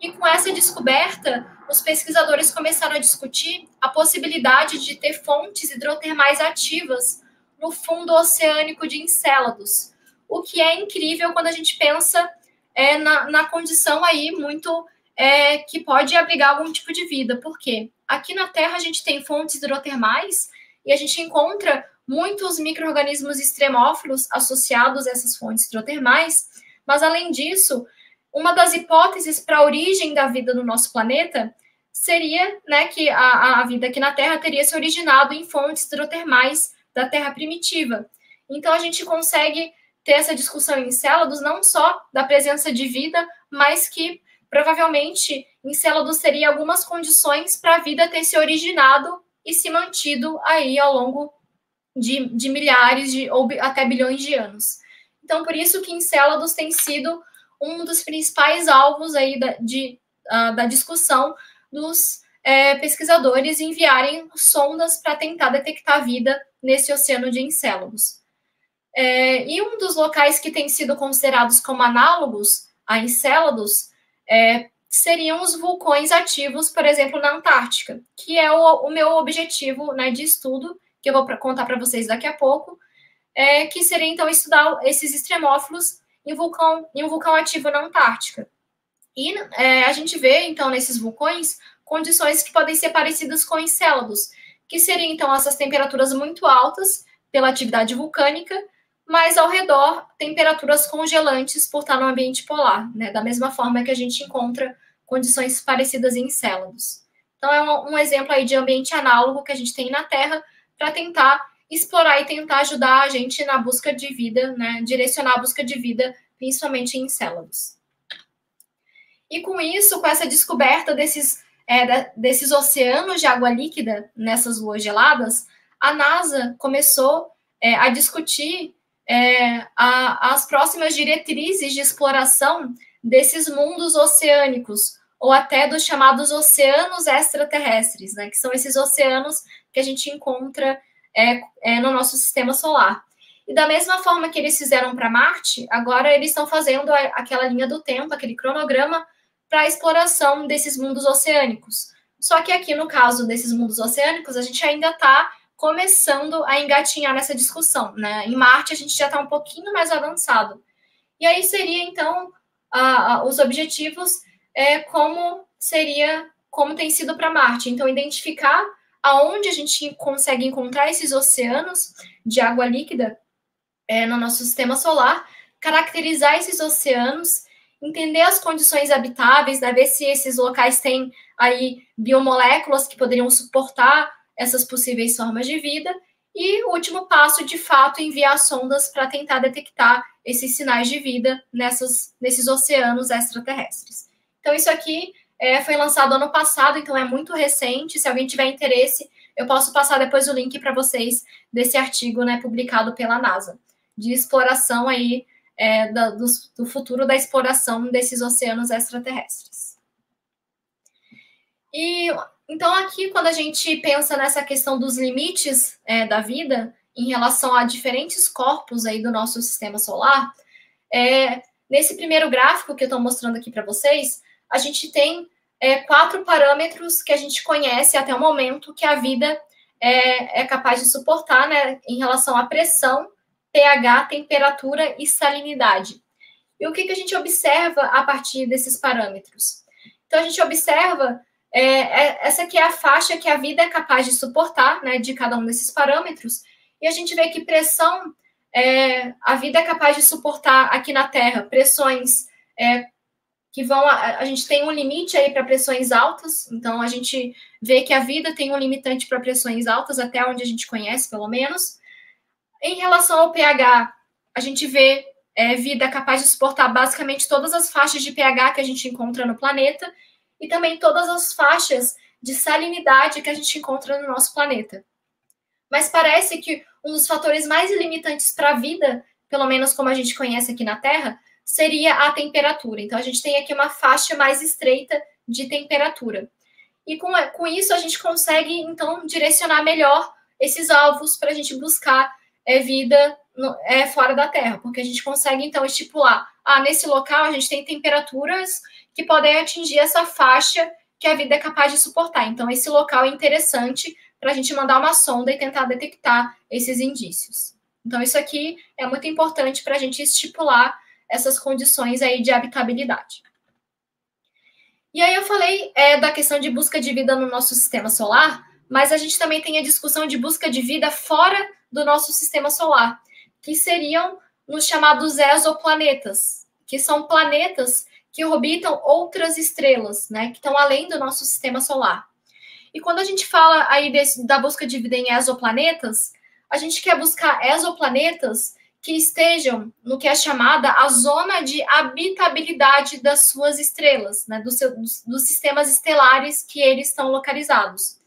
E com essa descoberta, os pesquisadores começaram a discutir a possibilidade de ter fontes hidrotermais ativas no fundo oceânico de Encélados, o que é incrível quando a gente pensa é, na, na condição aí muito é, que pode abrigar algum tipo de vida. Por quê? Aqui na Terra a gente tem fontes hidrotermais e a gente encontra muitos micro-organismos extremófilos associados a essas fontes hidrotermais, mas além disso, uma das hipóteses para a origem da vida no nosso planeta seria né, que a, a vida aqui na Terra teria se originado em fontes hidrotermais da Terra primitiva. Então a gente consegue ter essa discussão em Célados não só da presença de vida, mas que provavelmente Encélado seria algumas condições para a vida ter se originado e se mantido aí ao longo de, de milhares de, ou até bilhões de anos. Então, por isso que Encélados tem sido um dos principais alvos aí da, de, uh, da discussão dos é, pesquisadores enviarem sondas para tentar detectar vida nesse oceano de Encélados. É, e um dos locais que tem sido considerados como análogos a Encélados é, seriam os vulcões ativos, por exemplo, na Antártica, que é o, o meu objetivo né, de estudo, que eu vou pra, contar para vocês daqui a pouco, é, que seria então estudar esses extremófilos em, vulcão, em um vulcão ativo na Antártica. E é, a gente vê, então, nesses vulcões, condições que podem ser parecidas com Encélados, que seriam, então, essas temperaturas muito altas pela atividade vulcânica, mas ao redor temperaturas congelantes por estar no ambiente polar, né? Da mesma forma que a gente encontra condições parecidas em Encélados. Então é um, um exemplo aí de ambiente análogo que a gente tem na Terra para tentar explorar e tentar ajudar a gente na busca de vida, né? Direcionar a busca de vida, principalmente em Encélados. E com isso, com essa descoberta desses, é, desses oceanos de água líquida nessas luas geladas, a NASA começou é, a discutir é, a, as próximas diretrizes de exploração desses mundos oceânicos, ou até dos chamados oceanos extraterrestres, né, que são esses oceanos que a gente encontra é, é, no nosso sistema solar. E da mesma forma que eles fizeram para Marte, agora eles estão fazendo aquela linha do tempo, aquele cronograma, para a exploração desses mundos oceânicos. Só que aqui no caso desses mundos oceânicos, a gente ainda está começando a engatinhar nessa discussão, né? Em Marte a gente já está um pouquinho mais avançado. E aí seria então a, a, os objetivos é como seria, como tem sido para Marte. Então identificar aonde a gente consegue encontrar esses oceanos de água líquida é, no nosso sistema solar, caracterizar esses oceanos, entender as condições habitáveis, né, ver se esses locais têm aí biomoléculas que poderiam suportar essas possíveis formas de vida. E o último passo, de fato, enviar sondas para tentar detectar esses sinais de vida nessas, nesses oceanos extraterrestres. Então, isso aqui é, foi lançado ano passado, então é muito recente. Se alguém tiver interesse, eu posso passar depois o link para vocês desse artigo né, publicado pela NASA, de exploração aí é, da, do, do futuro da exploração desses oceanos extraterrestres. E então, aqui, quando a gente pensa nessa questão dos limites é, da vida em relação a diferentes corpos aí do nosso sistema solar, é, nesse primeiro gráfico que eu estou mostrando aqui para vocês, a gente tem é, quatro parâmetros que a gente conhece até o momento que a vida é, é capaz de suportar, né, em relação à pressão, pH, temperatura e salinidade. E o que, que a gente observa a partir desses parâmetros? Então, a gente observa é, é, essa aqui é a faixa que a vida é capaz de suportar, né, de cada um desses parâmetros, e a gente vê que pressão, é, a vida é capaz de suportar aqui na Terra pressões é, que vão, a, a, gente tem um limite aí para pressões altas, então a gente vê que a vida tem um limitante para pressões altas, até onde a gente conhece, pelo menos. Em relação ao pH, a gente vê é, vida capaz de suportar basicamente todas as faixas de pH que a gente encontra no planeta, e também todas as faixas de salinidade que a gente encontra no nosso planeta. Mas parece que um dos fatores mais limitantes para a vida, pelo menos como a gente conhece aqui na Terra, seria a temperatura. Então, a gente tem aqui uma faixa mais estreita de temperatura. E com, com isso, a gente consegue, então, direcionar melhor esses alvos para a gente buscar é, vida no, é, fora da Terra, porque a gente consegue, então, estipular, ah, nesse local a gente tem temperaturas que podem atingir essa faixa que a vida é capaz de suportar. Então, esse local é interessante para a gente mandar uma sonda e tentar detectar esses indícios. Então, isso aqui é muito importante para a gente estipular essas condições aí de habitabilidade. E aí eu falei é, da questão de busca de vida no nosso sistema solar, mas a gente também tem a discussão de busca de vida fora do nosso sistema solar, que seriam nos chamados exoplanetas, que são planetas que orbitam outras estrelas, né, que estão além do nosso sistema solar. E quando a gente fala aí desse, da busca de vida em exoplanetas, a gente quer buscar exoplanetas que estejam no que é chamada a zona de habitabilidade das suas estrelas, né, dos, dos sistemas estelares que eles estão localizados.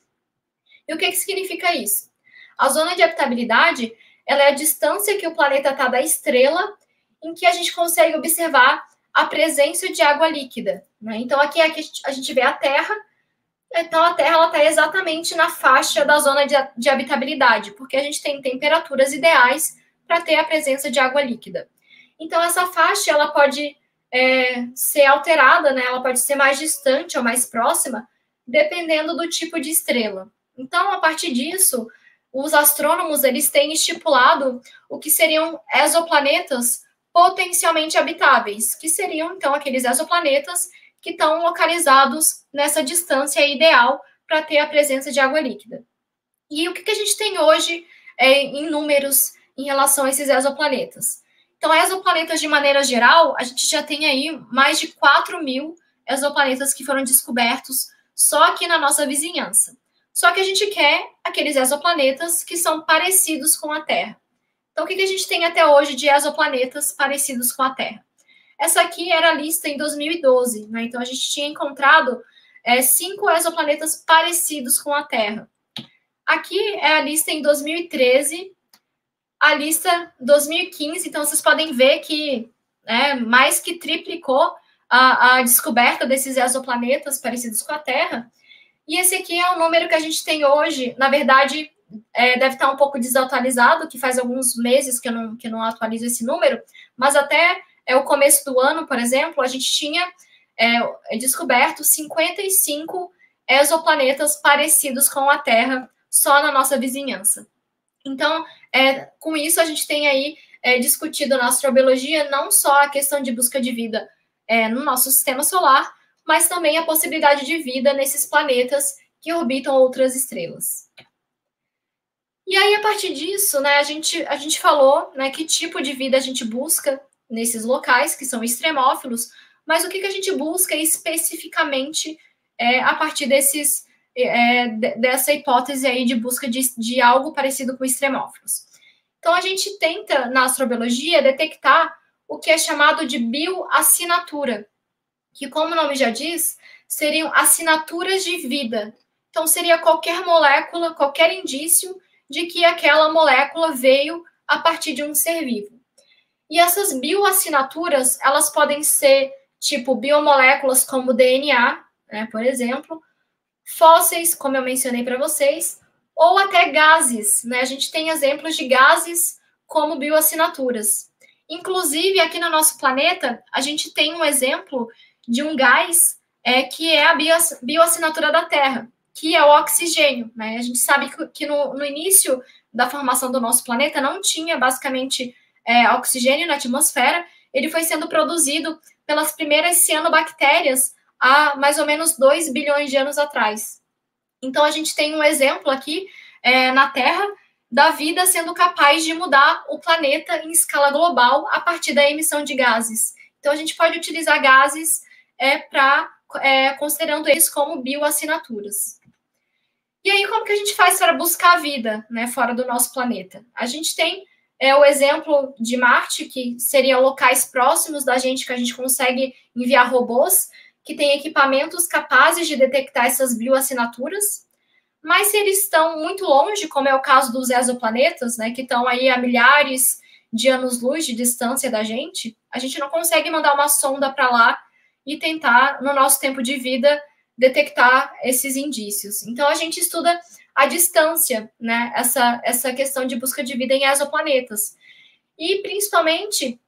E o que, que significa isso? A zona de habitabilidade ela é a distância que o planeta está da estrela em que a gente consegue observar a presença de água líquida. Né? Então, aqui, aqui a gente vê a Terra, então, a Terra está exatamente na faixa da zona de, de, habitabilidade, porque a gente tem temperaturas ideais para ter a presença de água líquida. Então, essa faixa ela pode é, ser alterada, né? ela pode ser mais distante ou mais próxima, dependendo do tipo de estrela. Então, a partir disso, os astrônomos eles têm estipulado o que seriam exoplanetas potencialmente habitáveis, que seriam, então, aqueles exoplanetas que estão localizados nessa distância ideal para ter a presença de água líquida. E o que, que a gente tem hoje é, em números em relação a esses exoplanetas? Então, exoplanetas, de maneira geral, a gente já tem aí mais de 4 mil exoplanetas que foram descobertos só aqui na nossa vizinhança. Só que a gente quer aqueles exoplanetas que são parecidos com a Terra. Então, o que, a gente tem até hoje de exoplanetas parecidos com a Terra? Essa aqui era a lista em 2012, né? Então a gente tinha encontrado é, cinco exoplanetas parecidos com a Terra. Aqui é a lista em 2013, a lista 2015, então vocês podem ver que né, mais que triplicou a, a descoberta desses exoplanetas parecidos com a Terra. E esse aqui é o número que a gente tem hoje. Na verdade, é, deve estar um pouco desatualizado, que faz alguns meses que eu não, que eu não atualizo esse número, mas até é o começo do ano, por exemplo, a gente tinha é, descoberto 55 exoplanetas parecidos com a Terra só na nossa vizinhança. Então, é, com isso, a gente tem aí é, discutido na astrobiologia não só a questão de busca de vida é, no nosso sistema solar, mas também a possibilidade de vida nesses planetas que orbitam outras estrelas. E aí, a partir disso, né, a gente, a gente falou né, que tipo de vida a gente busca nesses locais, que são extremófilos, mas o que, que a gente busca especificamente é, a partir desses, é, dessa hipótese aí de busca de, de algo parecido com extremófilos. Então, a gente tenta, na astrobiologia, detectar o que é chamado de bioassinatura, que, como o nome já diz, seriam assinaturas de vida. Então, seria qualquer molécula, qualquer indício de que aquela molécula veio a partir de um ser vivo. E essas bioassinaturas, elas podem ser tipo biomoléculas como DNA, né, por exemplo, fósseis, como eu mencionei para vocês, ou até gases, né? A gente tem exemplos de gases como bioassinaturas. Inclusive, aqui no nosso planeta, a gente tem um exemplo de um gás é, que é a bioassinatura da Terra, que é o oxigênio. Né? A gente sabe que no, no início da formação do nosso planeta não tinha basicamente é, oxigênio na atmosfera, ele foi sendo produzido pelas primeiras cianobactérias há mais ou menos 2 bilhões de anos atrás. Então, a gente tem um exemplo aqui é, na Terra da vida sendo capaz de mudar o planeta em escala global a partir da emissão de gases. Então, a gente pode utilizar gases é, para é, considerando eles como bioassinaturas. E aí, como que a gente faz para buscar a vida né, fora do nosso planeta? A gente tem é o exemplo de Marte, que seriam locais próximos da gente que a gente consegue enviar robôs que têm equipamentos capazes de detectar essas bioassinaturas, mas se eles estão muito longe, como é o caso dos exoplanetas, né, que estão aí a milhares de anos-luz de distância da gente, a gente não consegue mandar uma sonda para lá e tentar, no nosso tempo de vida, detectar esses indícios. Então, a gente estuda a distância, né, essa, essa questão de busca de vida em exoplanetas. E, principalmente,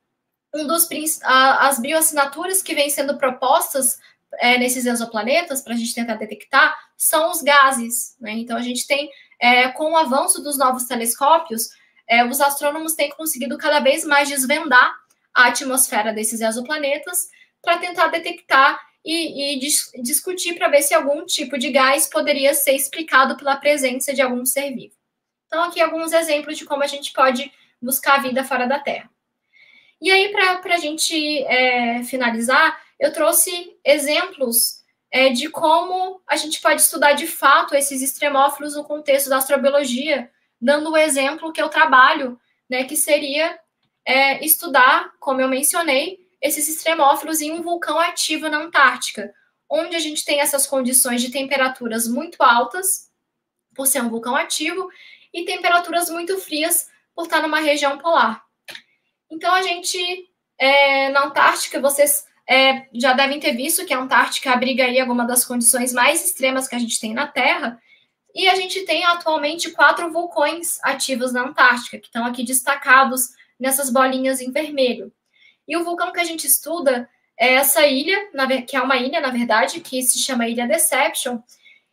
um dos as bioassinaturas que vêm sendo propostas é, nesses exoplanetas para a gente tentar detectar são os gases. Né? Então a gente tem, é, com o avanço dos novos telescópios, é, os astrônomos têm conseguido cada vez mais desvendar a atmosfera desses exoplanetas para tentar detectar e, e dis discutir para ver se algum tipo de gás poderia ser explicado pela presença de algum ser vivo. Então, aqui alguns exemplos de como a gente pode buscar a vida fora da Terra. E aí, para a gente é, finalizar, eu trouxe exemplos é, de como a gente pode estudar de fato esses extremófilos no contexto da astrobiologia, dando o exemplo que eu trabalho, né, que seria é, estudar, como eu mencionei, esses extremófilos em um vulcão ativo na Antártica, onde a gente tem essas condições de temperaturas muito altas, por ser um vulcão ativo, e temperaturas muito frias, por estar numa região polar. Então, a gente, é, na Antártica, vocês é, já devem ter visto que a Antártica abriga aí alguma das condições mais extremas que a gente tem na Terra, e a gente tem atualmente quatro vulcões ativos na Antártica, que estão aqui destacados nessas bolinhas em vermelho. E o vulcão que a gente estuda é essa ilha, que é uma ilha, na verdade, que se chama Ilha Deception.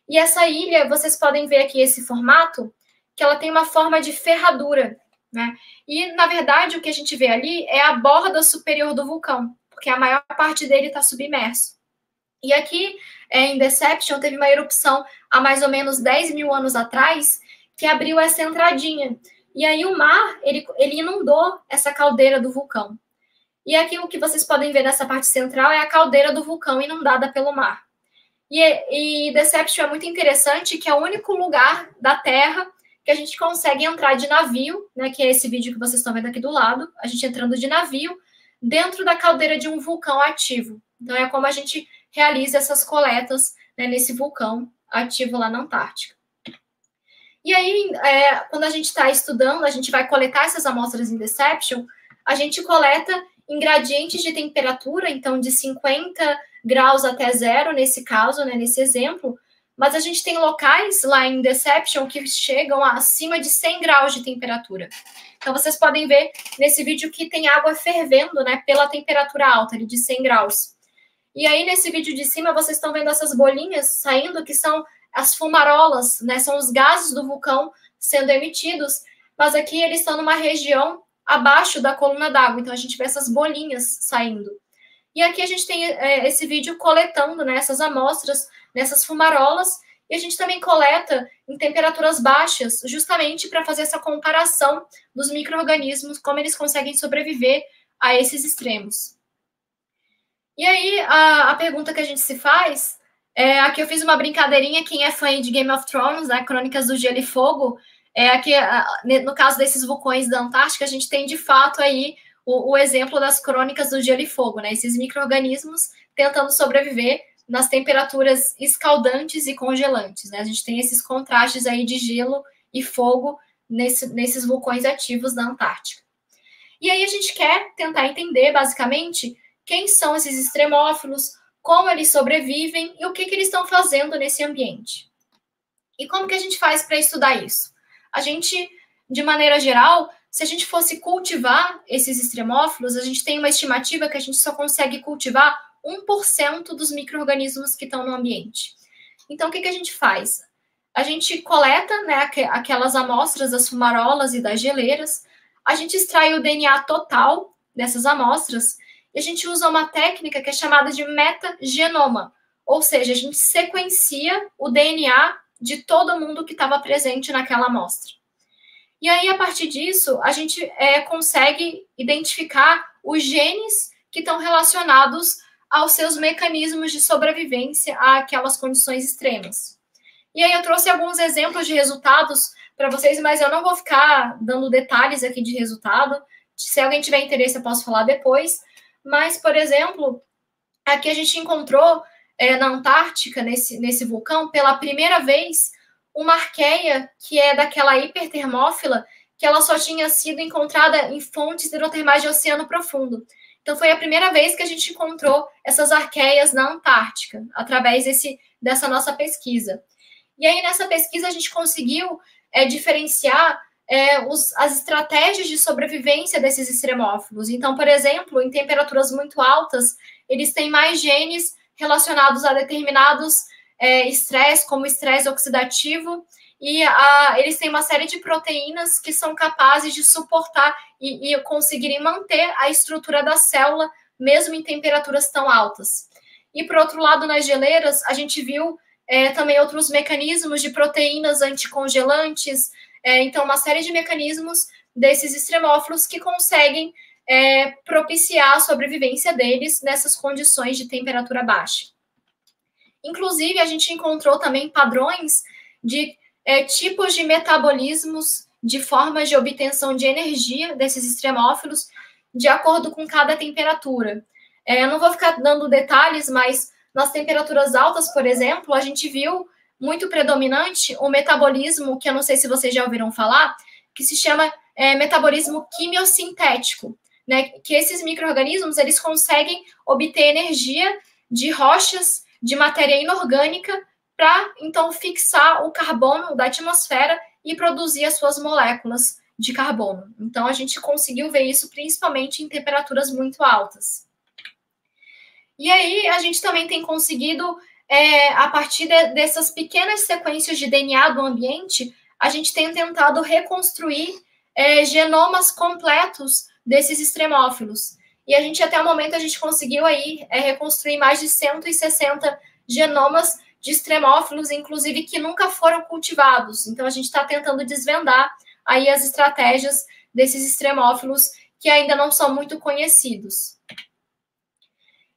E essa ilha, vocês podem ver aqui esse formato, que ela tem uma forma de ferradura. Né? E, na verdade, o que a gente vê ali é a borda superior do vulcão, porque a maior parte dele está submerso. E aqui, é, em Deception, teve uma erupção há mais ou menos 10 mil anos atrás, que abriu essa entradinha. E aí o mar, ele, ele inundou essa caldeira do vulcão. E aqui o que vocês podem ver nessa parte central é a caldeira do vulcão inundada pelo mar. E, e Deception é muito interessante, que é o único lugar da Terra que a gente consegue entrar de navio, né, que é esse vídeo que vocês estão vendo aqui do lado, a gente entrando de navio dentro da caldeira de um vulcão ativo. Então é como a gente realiza essas coletas né, nesse vulcão ativo lá na Antártica. E aí, é, quando a gente está estudando, a gente vai coletar essas amostras em Deception, a gente coleta em gradientes de temperatura, então de 50 graus até zero, nesse caso, né, nesse exemplo, mas a gente tem locais lá em Deception que chegam acima de 100 graus de temperatura. Então, vocês podem ver nesse vídeo que tem água fervendo, né, pela temperatura alta, de 100 graus. E aí, nesse vídeo de cima, vocês estão vendo essas bolinhas saindo, que são as fumarolas, né, são os gases do vulcão sendo emitidos, mas aqui eles estão numa região abaixo da coluna d'água, então a gente vê essas bolinhas saindo. E aqui a gente tem é, esse vídeo coletando né, essas amostras nessas fumarolas, e a gente também coleta em temperaturas baixas, justamente para fazer essa comparação dos micro-organismos, como eles conseguem sobreviver a esses extremos. E aí, a, a, pergunta que a gente se faz é, aqui eu fiz uma brincadeirinha, quem é fã de Game of Thrones, né, Crônicas do Gelo e Fogo, é aqui, no caso desses vulcões da Antártica, a gente tem de fato aí o, o exemplo das crônicas do gelo e fogo, né? Esses micro-organismos tentando sobreviver nas temperaturas escaldantes e congelantes. Né? A gente tem esses contrastes aí de gelo e fogo nesse, nesses vulcões ativos da Antártica. E aí a gente quer tentar entender, basicamente, quem são esses extremófilos, como eles sobrevivem e o que, que eles estão fazendo nesse ambiente. E como que a gente faz para estudar isso? A gente, de maneira geral, se a gente fosse cultivar esses extremófilos, a gente tem uma estimativa que a gente só consegue cultivar 1% dos micro-organismos que estão no ambiente. Então, o que, que a gente faz? A gente coleta né, aquelas amostras das fumarolas e das geleiras, a gente extrai o DNA total dessas amostras e a gente usa uma técnica que é chamada de metagenoma, ou seja, a gente sequencia o DNA de todo mundo que estava presente naquela amostra. E aí, a partir disso, a gente é, consegue identificar os genes que estão relacionados aos seus mecanismos de sobrevivência àquelas condições extremas. E aí eu trouxe alguns exemplos de resultados para vocês, mas eu não vou ficar dando detalhes aqui de resultado. Se alguém tiver interesse, eu posso falar depois. Mas, por exemplo, aqui a gente encontrou é, na Antártica, nesse, nesse vulcão, pela primeira vez, uma arqueia que é daquela hipertermófila, que ela só tinha sido encontrada em fontes hidrotermais de oceano profundo. Então, foi a primeira vez que a gente encontrou essas arqueias na Antártica, através desse, dessa nossa pesquisa. E aí, nessa pesquisa, a gente conseguiu é, diferenciar é, os, as estratégias de sobrevivência desses extremófilos. Então, por exemplo, em temperaturas muito altas, eles têm mais genes relacionados a determinados é, como estresse oxidativo, e a, eles têm uma série de proteínas que são capazes de suportar e, e conseguirem manter a estrutura da célula, mesmo em temperaturas tão altas. E, por outro lado, nas geleiras, a gente viu é, também outros mecanismos de proteínas anticongelantes, é, então, uma série de mecanismos desses extremófilos que conseguem é, propiciar a sobrevivência deles nessas condições de temperatura baixa. Inclusive, a gente encontrou também padrões de é, tipos de metabolismos, de formas de obtenção de energia desses extremófilos, de acordo com cada temperatura. É, eu não vou ficar dando detalhes, mas nas temperaturas altas, por exemplo, a gente viu muito predominante o metabolismo, que eu não sei se vocês já ouviram falar, que se chama é, metabolismo quimiosintético, né? Que esses micro-organismos, eles conseguem obter energia de rochas de matéria inorgânica para, então, fixar o carbono da atmosfera e produzir as suas moléculas de carbono. Então, a gente conseguiu ver isso principalmente em temperaturas muito altas. E aí, a gente também tem conseguido é, a partir de, dessas pequenas sequências de DNA do ambiente, a gente tem tentado reconstruir é, genomas completos desses extremófilos. E a gente, até o momento, a gente conseguiu aí é, reconstruir mais de 160 genomas de extremófilos, inclusive que nunca foram cultivados. Então, a gente está tentando desvendar aí as estratégias desses extremófilos que ainda não são muito conhecidos.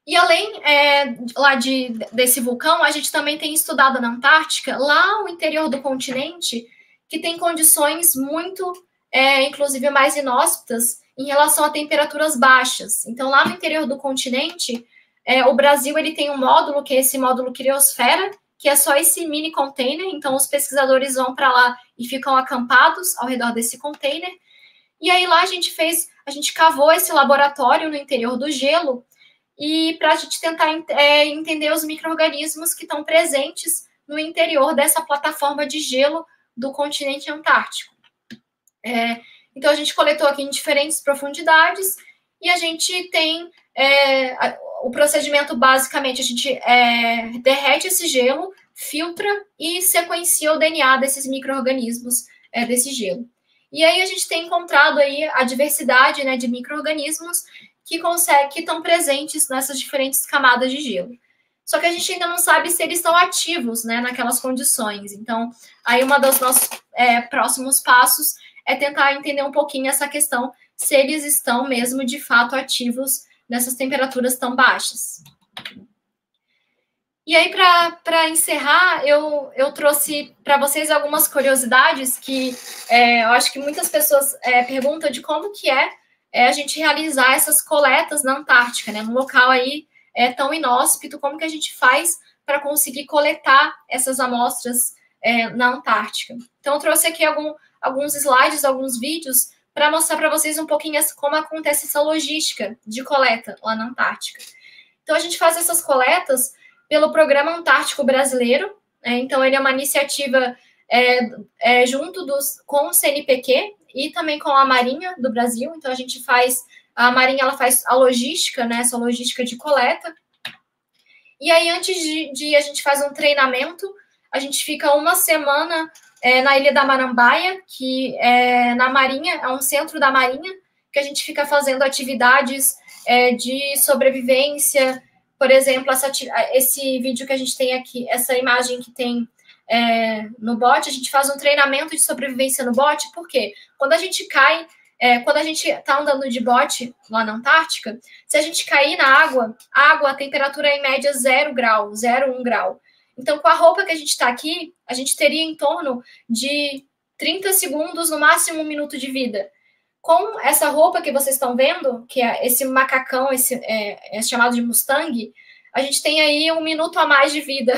E além é, lá de, desse vulcão, a gente também tem estudado na Antártica, lá no interior do continente, que tem condições muito, é, inclusive, mais inóspitas em relação a temperaturas baixas. Então, lá no interior do continente, é, o Brasil ele tem um módulo, que é esse módulo Criosfera, que é só esse mini container. Então, os pesquisadores vão para lá e ficam acampados ao redor desse container. E aí lá a gente fez, a gente cavou esse laboratório no interior do gelo e para a gente tentar é, entender os micro-organismos que estão presentes no interior dessa plataforma de gelo do continente antártico. É, então, a gente coletou aqui em diferentes profundidades e a gente tem é, o procedimento basicamente: a gente é, derrete esse gelo, filtra e sequencia o DNA desses micro-organismos é, desse gelo. E aí a gente tem encontrado aí a diversidade né, de micro-organismos que consegue, que estão presentes nessas diferentes camadas de gelo. Só que a gente ainda não sabe se eles estão ativos, né, naquelas condições. Então, aí uma dos nossos é, próximos passos é tentar entender um pouquinho essa questão, se eles estão mesmo de fato ativos nessas temperaturas tão baixas. E aí, para encerrar, eu, eu trouxe para vocês algumas curiosidades que é, eu acho que muitas pessoas é, perguntam de como que é é a gente realizar essas coletas na Antártica, né? Num local aí é, tão inóspito, como que a gente faz para conseguir coletar essas amostras é, na Antártica? Então, eu trouxe aqui algum, alguns slides, alguns vídeos para mostrar para vocês um pouquinho como acontece essa logística de coleta lá na Antártica. Então, a gente faz essas coletas pelo Programa Antártico Brasileiro. Né? Então, ele é uma iniciativa é, é, junto dos, com o CNPq, e também com a Marinha do Brasil. Então a gente faz a Marinha ela faz a logística, né? Essa logística de coleta. E aí antes de, de a gente faz um treinamento, a gente fica uma semana é, na Ilha da Marambaia, que é na Marinha, é um centro da Marinha, que a gente fica fazendo atividades é, de sobrevivência. Por exemplo, essa, esse vídeo que a gente tem aqui, essa imagem que tem é, no bote, a gente faz um treinamento de sobrevivência no bote, porque quando a gente cai, é, quando a gente está andando de bote lá na Antártica, se a gente cair na água, a água, a temperatura é em média 0 grau, 0, 1 grau. Então, com a roupa que a gente está aqui, a gente teria em torno de 30 segundos, no máximo um minuto de vida. Com essa roupa que vocês estão vendo, que é esse macacão, esse é, é chamado de Mustang, a gente tem aí um minuto a mais de vida,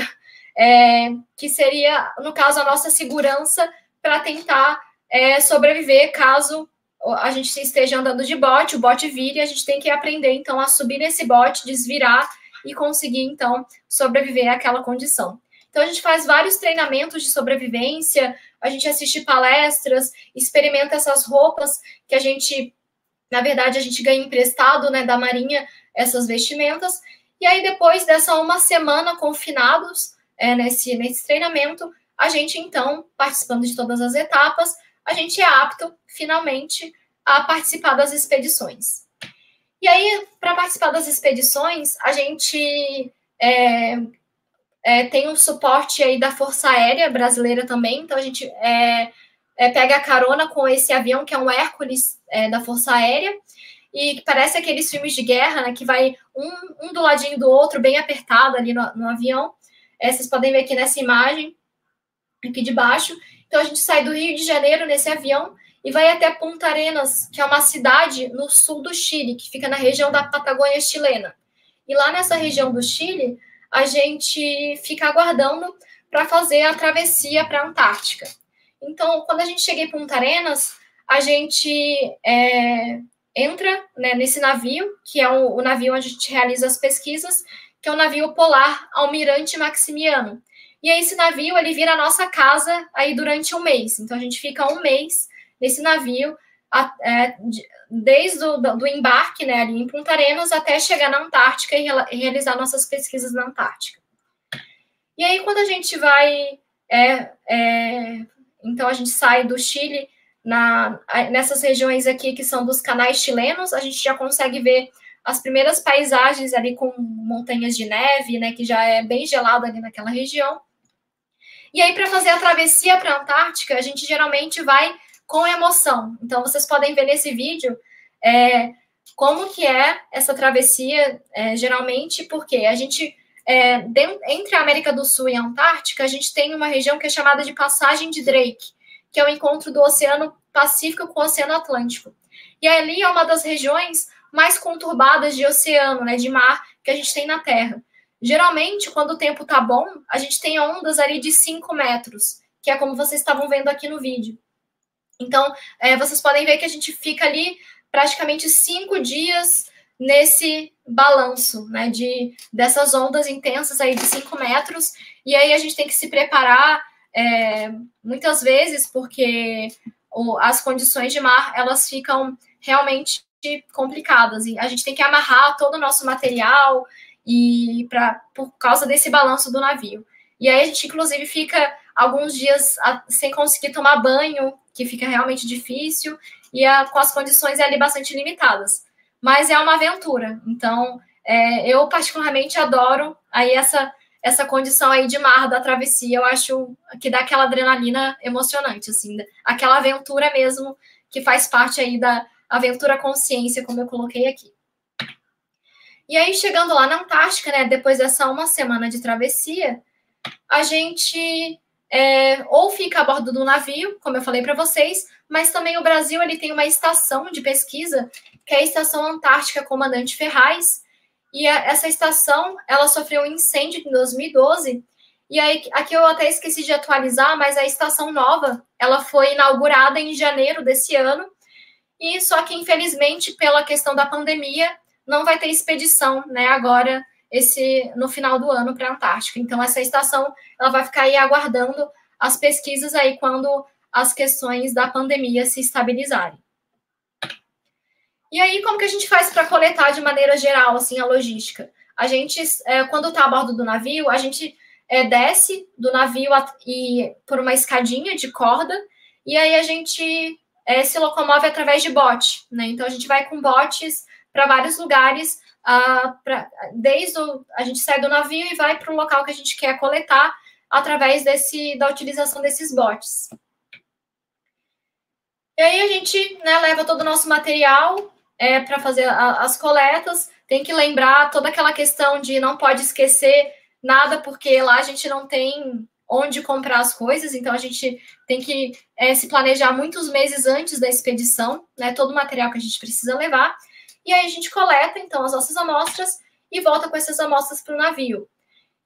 é, que seria, no caso, a nossa segurança para tentar é, sobreviver caso a gente esteja andando de bote, o bote vire, a gente tem que aprender, então, a subir nesse bote, desvirar e conseguir, então, sobreviver àquela condição. Então, a gente faz vários treinamentos de sobrevivência, a gente assiste palestras, experimenta essas roupas que a gente, na verdade, a gente ganha emprestado, né, da Marinha, essas vestimentas. E aí, depois dessa uma semana confinados é, nesse, nesse treinamento, a gente, então, participando de todas as etapas, a gente é apto, finalmente, a participar das expedições. E aí, para participar das expedições, a gente é, é, tem um suporte aí da Força Aérea Brasileira também, então a gente é, é pega a carona com esse avião, que é um Hércules é, da Força Aérea, e parece aqueles filmes de guerra, né, que vai um, um do ladinho do outro, bem apertado ali no, no avião. É, vocês podem ver aqui nessa imagem, aqui de baixo. Então a gente sai do Rio de Janeiro nesse avião e vai até Punta Arenas, que é uma cidade no sul do Chile, que fica na região da Patagônia chilena. E lá nessa região do Chile, a gente fica aguardando para fazer a travessia para a Antártica. Então, quando a gente chega em Punta Arenas, a gente é, entra né, nesse navio, que é o, o, navio onde a gente realiza as pesquisas, que é o navio polar Almirante Maximiano. E aí, esse navio, ele vira a nossa casa aí durante um mês. Então, a gente fica um mês nesse navio, a, é, desde o do, do, embarque, né, ali em Punta Arenas, até chegar na Antártica e, e, realizar nossas pesquisas na Antártica. E aí, quando a gente vai, é, é, então a gente sai do Chile, na, nessas regiões aqui que são dos canais chilenos, a gente já consegue ver as primeiras paisagens ali com montanhas de neve, né, que já é bem gelado ali naquela região. E aí, para fazer a travessia para a Antártica, a gente geralmente vai com emoção. Então, vocês podem ver nesse vídeo é, como que é essa travessia, é, geralmente, porque a gente, é, dentro, entre a América do Sul e a Antártica, a gente tem uma região que é chamada de Passagem de Drake, que é o encontro do Oceano Pacífico com o Oceano Atlântico. E ali é uma das regiões mais conturbadas de oceano, né, de mar, que a gente tem na Terra. Geralmente, quando o tempo tá bom, a gente tem ondas ali de 5 metros, que é como vocês estavam vendo aqui no vídeo. Então, é, vocês podem ver que a gente fica ali praticamente cinco dias nesse balanço, né, de dessas ondas intensas aí de 5 metros, e aí a gente tem que se preparar é, muitas vezes, porque o, as condições de mar, elas ficam realmente complicadas, e a gente tem que amarrar todo o nosso material, e pra, por causa desse balanço do navio. E aí a gente, inclusive, fica alguns dias sem conseguir tomar banho, que fica realmente difícil, e a, com as condições ali bastante limitadas. Mas é uma aventura. Então, é, eu particularmente adoro aí essa, essa condição aí de mar da travessia. Eu acho que dá aquela adrenalina emocionante, assim, aquela aventura mesmo que faz parte aí da aventura consciência, como eu coloquei aqui. E aí, chegando lá na Antártica, né, depois dessa uma semana de travessia, a gente é, ou fica a bordo do navio, como eu falei para vocês, mas também o Brasil ele tem uma estação de pesquisa, que é a Estação Antártica Comandante Ferraz, e a, essa estação ela sofreu um incêndio em 2012, e aí aqui eu até esqueci de atualizar, mas a estação nova ela foi inaugurada em janeiro desse ano, e só que infelizmente pela questão da pandemia não vai ter expedição, né? Agora esse no final do ano para a Antártica. Então essa estação ela vai ficar aí aguardando as pesquisas aí quando as questões da pandemia se estabilizarem. E aí como que a gente faz para coletar de maneira geral assim a logística? A gente é, quando está a bordo do navio a gente é, desce do navio e por uma escadinha de corda e aí a gente é, se locomove através de bote, né? Então a gente vai com botes para vários lugares uh, pra, desde o, a gente sai do navio e vai para o local que a gente quer coletar através desse, da utilização desses botes. E aí a gente né, leva todo o nosso material é, para fazer a, as coletas. Tem que lembrar toda aquela questão de não pode esquecer nada, porque lá a gente não tem onde comprar as coisas, então a gente tem que é, se planejar muitos meses antes da expedição, né? Todo o material que a gente precisa levar. E aí a gente coleta, então, as nossas amostras e volta com essas amostras para o navio.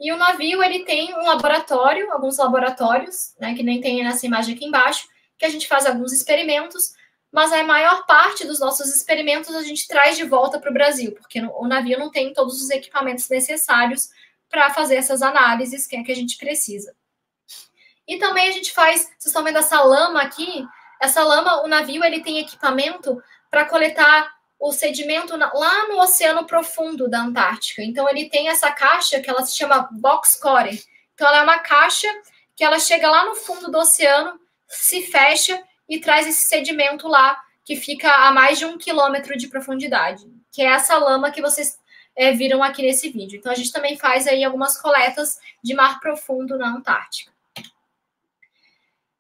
E o navio ele tem um laboratório, alguns laboratórios, né, que nem tem nessa imagem aqui embaixo, que a gente faz alguns experimentos, mas a maior parte dos nossos experimentos a gente traz de volta para o Brasil, porque o navio não tem todos os equipamentos necessários para fazer essas análises que, é que a gente precisa. E também a gente faz, vocês estão vendo essa lama aqui? Essa lama, o navio ele tem equipamento para coletar o sedimento lá no oceano profundo da Antártica. Então ele tem essa caixa que ela se chama box core. Então ela é uma caixa que ela chega lá no fundo do oceano, se fecha e traz esse sedimento lá que fica a mais de um quilômetro de profundidade, que é essa lama que vocês é, viram aqui nesse vídeo. Então a gente também faz aí algumas coletas de mar profundo na Antártica.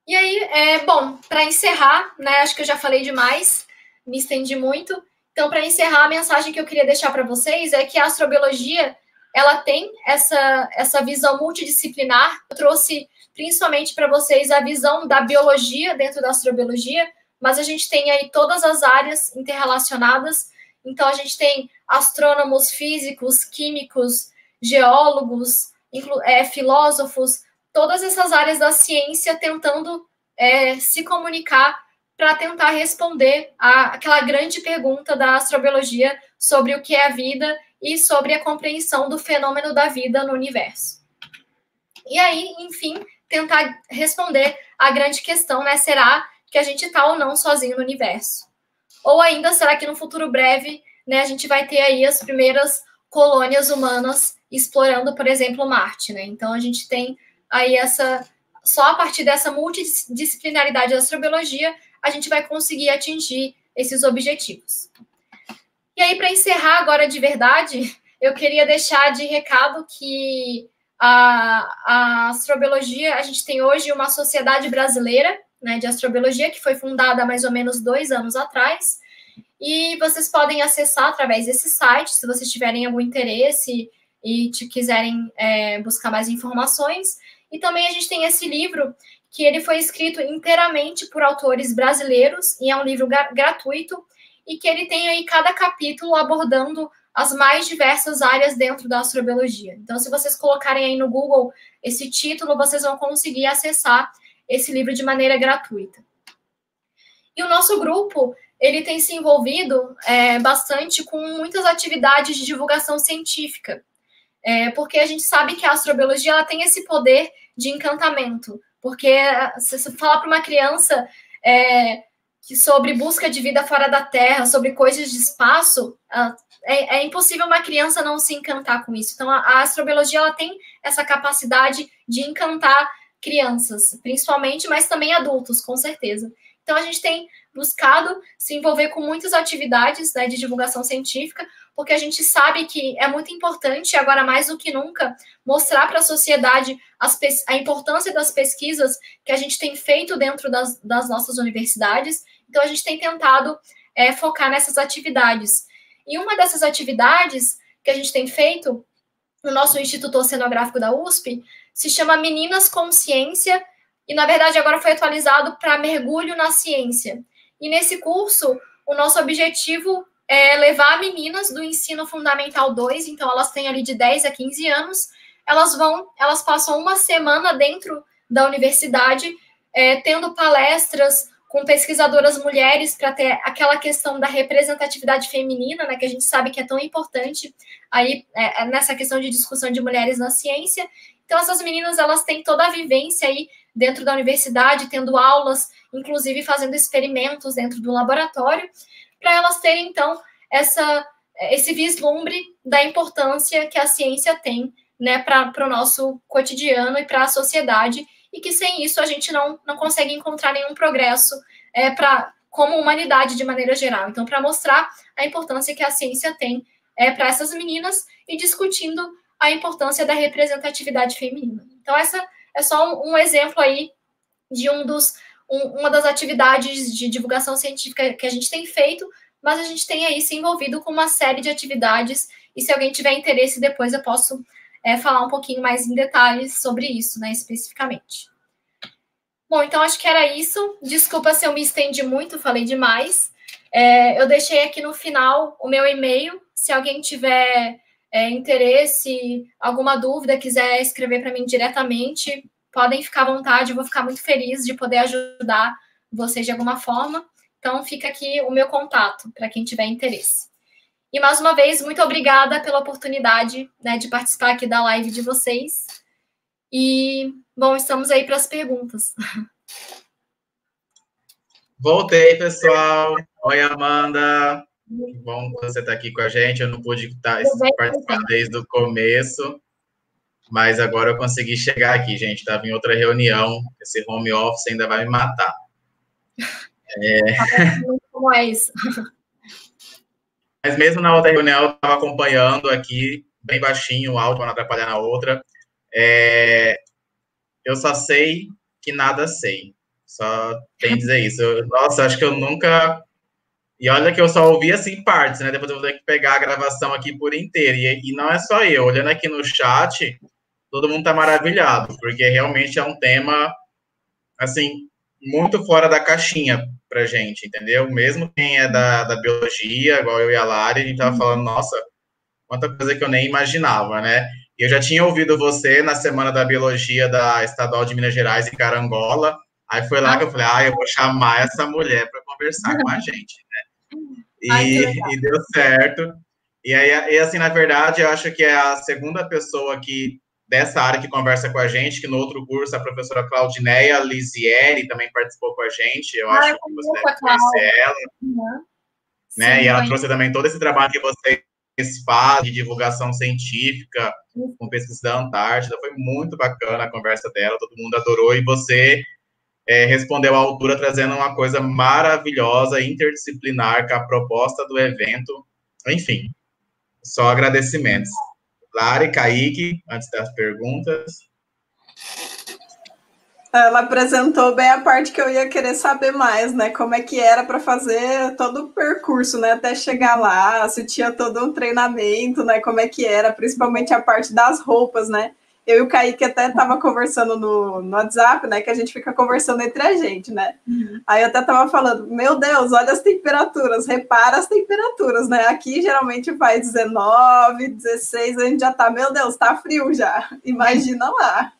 E aí, é, bom, para encerrar, né? Acho que eu já falei demais, me estendi muito. Então, para encerrar, a mensagem que eu queria deixar para vocês é que a astrobiologia ela tem essa, essa visão multidisciplinar. Eu trouxe principalmente para vocês a visão da biologia dentro da astrobiologia, mas a gente tem aí todas as áreas interrelacionadas. Então, a gente tem astrônomos, físicos, químicos, geólogos, é, filósofos, todas essas áreas da ciência tentando é, se comunicar para tentar responder aquela grande pergunta da astrobiologia sobre o que é a vida e sobre a compreensão do fenômeno da vida no universo. E aí, enfim, tentar responder a grande questão, né? Será que a gente está ou não sozinho no universo? Ou ainda, será que no futuro breve, né, a gente vai ter aí as primeiras colônias humanas explorando, por exemplo, Marte, né? Então a gente tem aí essa só a partir dessa multidisciplinaridade da astrobiologia a gente vai conseguir atingir esses objetivos. E aí, para encerrar agora de verdade, eu queria deixar de recado que a, a astrobiologia, a gente tem hoje uma sociedade brasileira né, de astrobiologia que foi fundada mais ou menos dois anos atrás. E vocês podem acessar através desse site, se vocês tiverem algum interesse e te quiserem é, buscar mais informações. E também a gente tem esse livro que ele foi escrito inteiramente por autores brasileiros e é um livro gratuito e que ele tem aí cada capítulo abordando as mais diversas áreas dentro da astrobiologia. Então, se vocês colocarem aí no Google esse título, vocês vão conseguir acessar esse livro de maneira gratuita. E o nosso grupo, ele tem se envolvido é, bastante com muitas atividades de divulgação científica, é, porque a gente sabe que a astrobiologia ela tem esse poder de encantamento. Porque se você falar para uma criança é, que sobre busca de vida fora da Terra, sobre coisas de espaço, é, é, impossível uma criança não se encantar com isso. Então, a, a astrobiologia ela tem essa capacidade de encantar crianças, principalmente, mas também adultos, com certeza. Então, a gente tem buscado se envolver com muitas atividades né, de divulgação científica, porque a gente sabe que é muito importante, agora mais do que nunca, mostrar para a sociedade a importância das pesquisas que a gente tem feito dentro das, das nossas universidades. Então, a gente tem tentado é, focar nessas atividades. E uma dessas atividades que a gente tem feito no nosso Instituto Oceanográfico da USP se chama Meninas Consciência, e na verdade agora foi atualizado para Mergulho na Ciência. E nesse curso, o nosso objetivo é levar meninas do ensino fundamental 2, então elas têm ali de 10 a 15 anos, elas vão, elas passam uma semana dentro da universidade, é, tendo palestras com pesquisadoras mulheres para ter aquela questão da representatividade feminina, né, que a gente sabe que é tão importante aí é, é, nessa questão de discussão de mulheres na ciência. Então essas meninas elas têm toda a vivência aí dentro da universidade, tendo aulas, inclusive fazendo experimentos dentro do laboratório para elas terem, então, essa, esse vislumbre da importância que a ciência tem né, para o nosso cotidiano e para a sociedade, e que sem isso a gente não, não consegue encontrar nenhum progresso é, para como humanidade de maneira geral. Então, para mostrar a importância que a ciência tem é, para essas meninas e discutindo a importância da representatividade feminina. Então, essa é só um, um exemplo aí de um dos um, uma das atividades de divulgação científica que a gente tem feito, mas a gente tem aí se envolvido com uma série de atividades, e se alguém tiver interesse, depois eu posso é, falar um pouquinho mais em detalhes sobre isso, né, especificamente. Bom, então acho que era isso. Desculpa se eu me estendi muito, falei demais. É, eu deixei aqui no final o meu e-mail. Se alguém tiver é, interesse, alguma dúvida, quiser escrever para mim diretamente, podem ficar à vontade, eu vou ficar muito feliz de poder ajudar vocês de alguma forma. Então, fica aqui o meu contato para quem tiver interesse. E mais uma vez, muito obrigada pela oportunidade né, de participar aqui da live de vocês. E, bom, estamos aí para as perguntas. Voltei, pessoal. Oi, Amanda. Que bom você está aqui com a gente. Eu não pude estar, participar desde o começo, mas agora eu consegui chegar aqui, gente. Estava em outra reunião. Esse home office ainda vai me matar. É... Como é isso? Mas mesmo na outra reunião, eu estava acompanhando aqui, bem baixinho, o áudio para não atrapalhar na outra. É, eu só sei que nada sei. Só tem que dizer isso. Eu, nossa, acho que eu nunca. E olha que eu só ouvi assim partes, né? Depois eu vou ter que pegar a gravação aqui por inteiro. E, e não é só eu. Olhando aqui no chat, todo mundo tá maravilhado, porque realmente é um tema, assim, muito fora da caixinha pra gente, entendeu? Mesmo quem é da, da biologia, igual eu e a Lari, a gente tava falando, nossa, quanta coisa que eu nem imaginava, né? Eu já tinha ouvido você na Semana da Biologia da Estadual de Minas Gerais, em Carangola. Aí foi lá que eu falei, ah, eu vou chamar essa mulher para conversar com a gente, né? E, Ai, e, deu certo. E aí, e assim, na verdade, eu acho que é a segunda pessoa que dessa área que conversa com a gente, que no outro curso a professora Claudineia Lisieri também participou com a gente. Eu acho que você deve conhecer ela. Uhum. Né? Sim, e ela trouxe também todo esse trabalho que você faz de divulgação científica com pesquisa da Antártida. Foi muito bacana a conversa dela, todo mundo adorou, e você é, respondeu à altura trazendo uma coisa maravilhosa, interdisciplinar, com a proposta do evento. Enfim, só agradecimentos. Lari, Kaique, antes das perguntas. Ela apresentou bem a parte que eu ia querer saber mais, né? Como é que era para fazer todo o percurso, né? Até chegar lá, se tinha todo um treinamento, né? Como é que era, principalmente a parte das roupas, né? Eu e o Kaique até tava conversando no, no WhatsApp, né? Que a gente fica conversando entre a gente, né? Uhum. Aí eu até tava falando, meu Deus, olha as temperaturas, repara as temperaturas, né? Aqui geralmente faz 19, 16, a gente já tá, meu Deus, tá frio já. Imagina lá.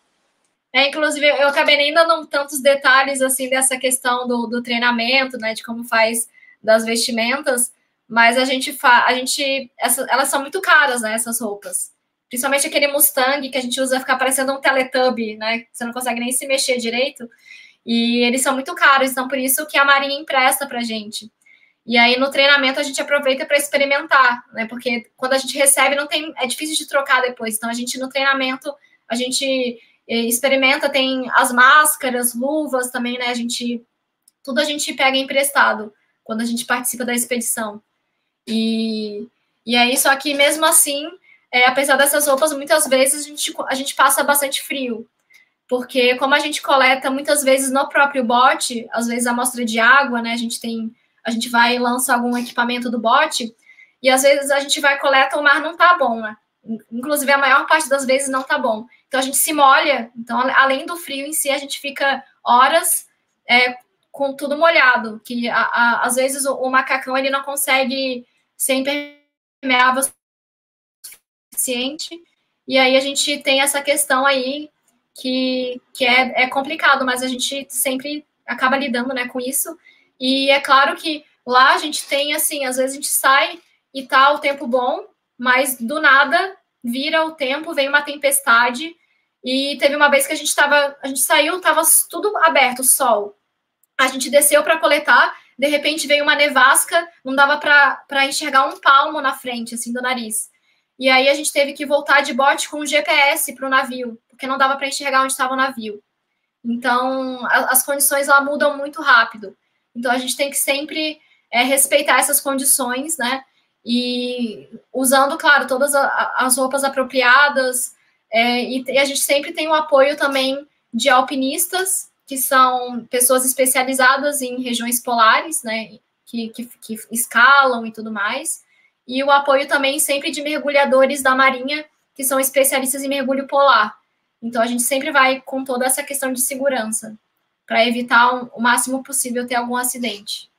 É, inclusive, eu acabei nem dando tantos detalhes assim dessa questão do, do treinamento, né? De como faz das vestimentas, mas a gente fa a gente essa, elas são muito caras, né? Essas roupas. Principalmente aquele Mustang que a gente usa ficar parecendo um Teletubby, né? Você não consegue nem se mexer direito. E eles são muito caros, então por isso que a Marinha empresta pra gente. E aí no treinamento a gente aproveita para experimentar, né? Porque quando a gente recebe não tem, é difícil de trocar depois. Então a gente no treinamento a gente experimenta, tem as máscaras, luvas também, né? A gente tudo a gente pega emprestado quando a gente participa da expedição. E, e aí, só que mesmo assim, é, apesar dessas roupas, muitas vezes a gente, a gente passa bastante frio. Porque como a gente coleta muitas vezes no próprio bote, às vezes a amostra de água, né? A gente tem. A gente vai e lança algum equipamento do bote, e às vezes a gente vai coleta, o mar não tá bom, né? Inclusive, a maior parte das vezes não tá bom. Então a gente se molha. Então, além do frio em si, a gente fica horas é, com tudo molhado. Que a, a, às vezes o, o, macacão ele não consegue ser impermeável suficiente. E aí a gente tem essa questão aí que, que é, é complicado, mas a gente sempre acaba lidando né, com isso. E é claro que lá a gente tem assim, às vezes a gente sai e tá o tempo bom, mas do nada vira o tempo, vem uma tempestade e teve uma vez que a gente estava, a gente saiu, estava tudo aberto, sol. A gente desceu para coletar, de repente veio uma nevasca, não dava para enxergar um palmo na frente, assim, do nariz. E aí a gente teve que voltar de bote com o GPS para o navio, porque não dava para enxergar onde estava o navio. Então, a, as condições lá mudam muito rápido. Então, a gente tem que sempre é, respeitar essas condições, né? E usando, claro, todas as roupas apropriadas, é, e, e, a gente sempre tem o apoio também de alpinistas, que são pessoas especializadas em regiões polares, né, que, que, que escalam e tudo mais, e o apoio também sempre de mergulhadores da Marinha, que são especialistas em mergulho polar. Então a gente sempre vai com toda essa questão de segurança, para evitar um, o máximo possível ter algum acidente.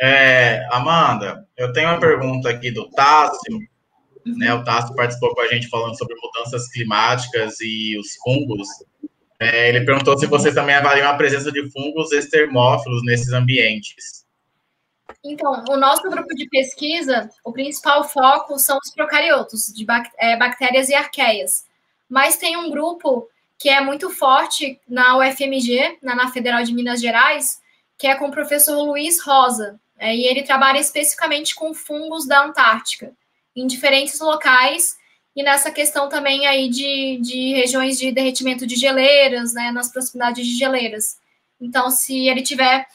É, Amanda, eu tenho uma pergunta aqui do Tássio. Né, o Tássio participou com a gente falando sobre mudanças climáticas e os fungos. É, ele perguntou se vocês também avaliam a presença de fungos extermófilos nesses ambientes. Então, o nosso grupo de pesquisa, o principal foco são os procariotos, de é, bactérias e arqueias. Mas tem um grupo que é muito forte na UFMG, na, Federal de Minas Gerais, que é com o professor Luiz Rosa. É, e ele trabalha especificamente com fungos da Antártica, em diferentes locais, e nessa questão também aí de, de regiões de derretimento de geleiras, né, nas proximidades de geleiras. Então, se ele tiver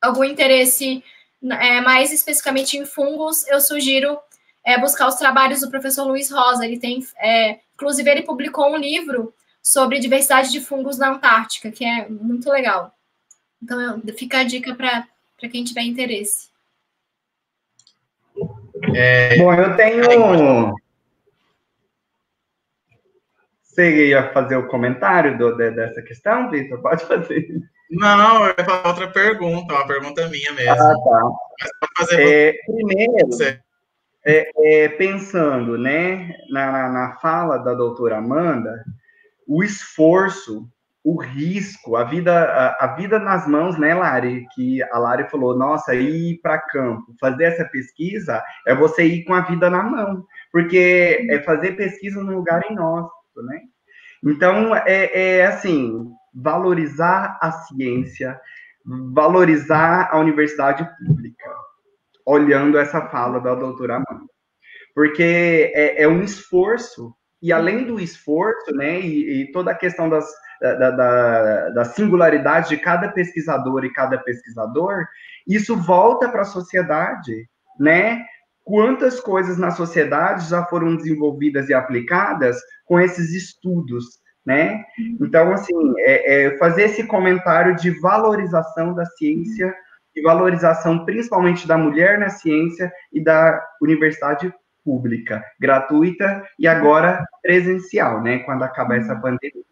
algum interesse é, mais especificamente em fungos, eu sugiro é, buscar os trabalhos do professor Luiz Rosa. Ele tem, é, inclusive, ele publicou um livro sobre diversidade de fungos na Antártica, que é muito legal. Então, fica a dica para quem tiver interesse. É... Bom, eu tenho. Você ia fazer o comentário do, de, dessa questão, Vitor? Pode fazer. Não, eu ia fazer outra pergunta, uma pergunta minha mesmo. Ah, tá. Fazer é, primeiro, é, é, pensando né, na, na fala da doutora Amanda, o esforço, o risco, a vida, a, a, vida nas mãos, né, Lari? Que a Lari falou, nossa, ir para campo, fazer essa pesquisa é você ir com a vida na mão, porque é fazer pesquisa num lugar inóspito, né? Então, é, é assim, valorizar a ciência, valorizar a universidade pública, olhando essa fala da doutora Amanda. Porque é, é um esforço e além do esforço, né, e, e toda a questão das, da, da, da, singularidade de cada pesquisador e cada pesquisador, isso volta para a sociedade, né? Quantas coisas na sociedade já foram desenvolvidas e aplicadas com esses estudos, né? Então, assim, é, é fazer esse comentário de valorização da ciência e valorização principalmente da mulher na ciência e da universidade pública, gratuita e agora presencial, né, quando acabar essa uhum. pandemia.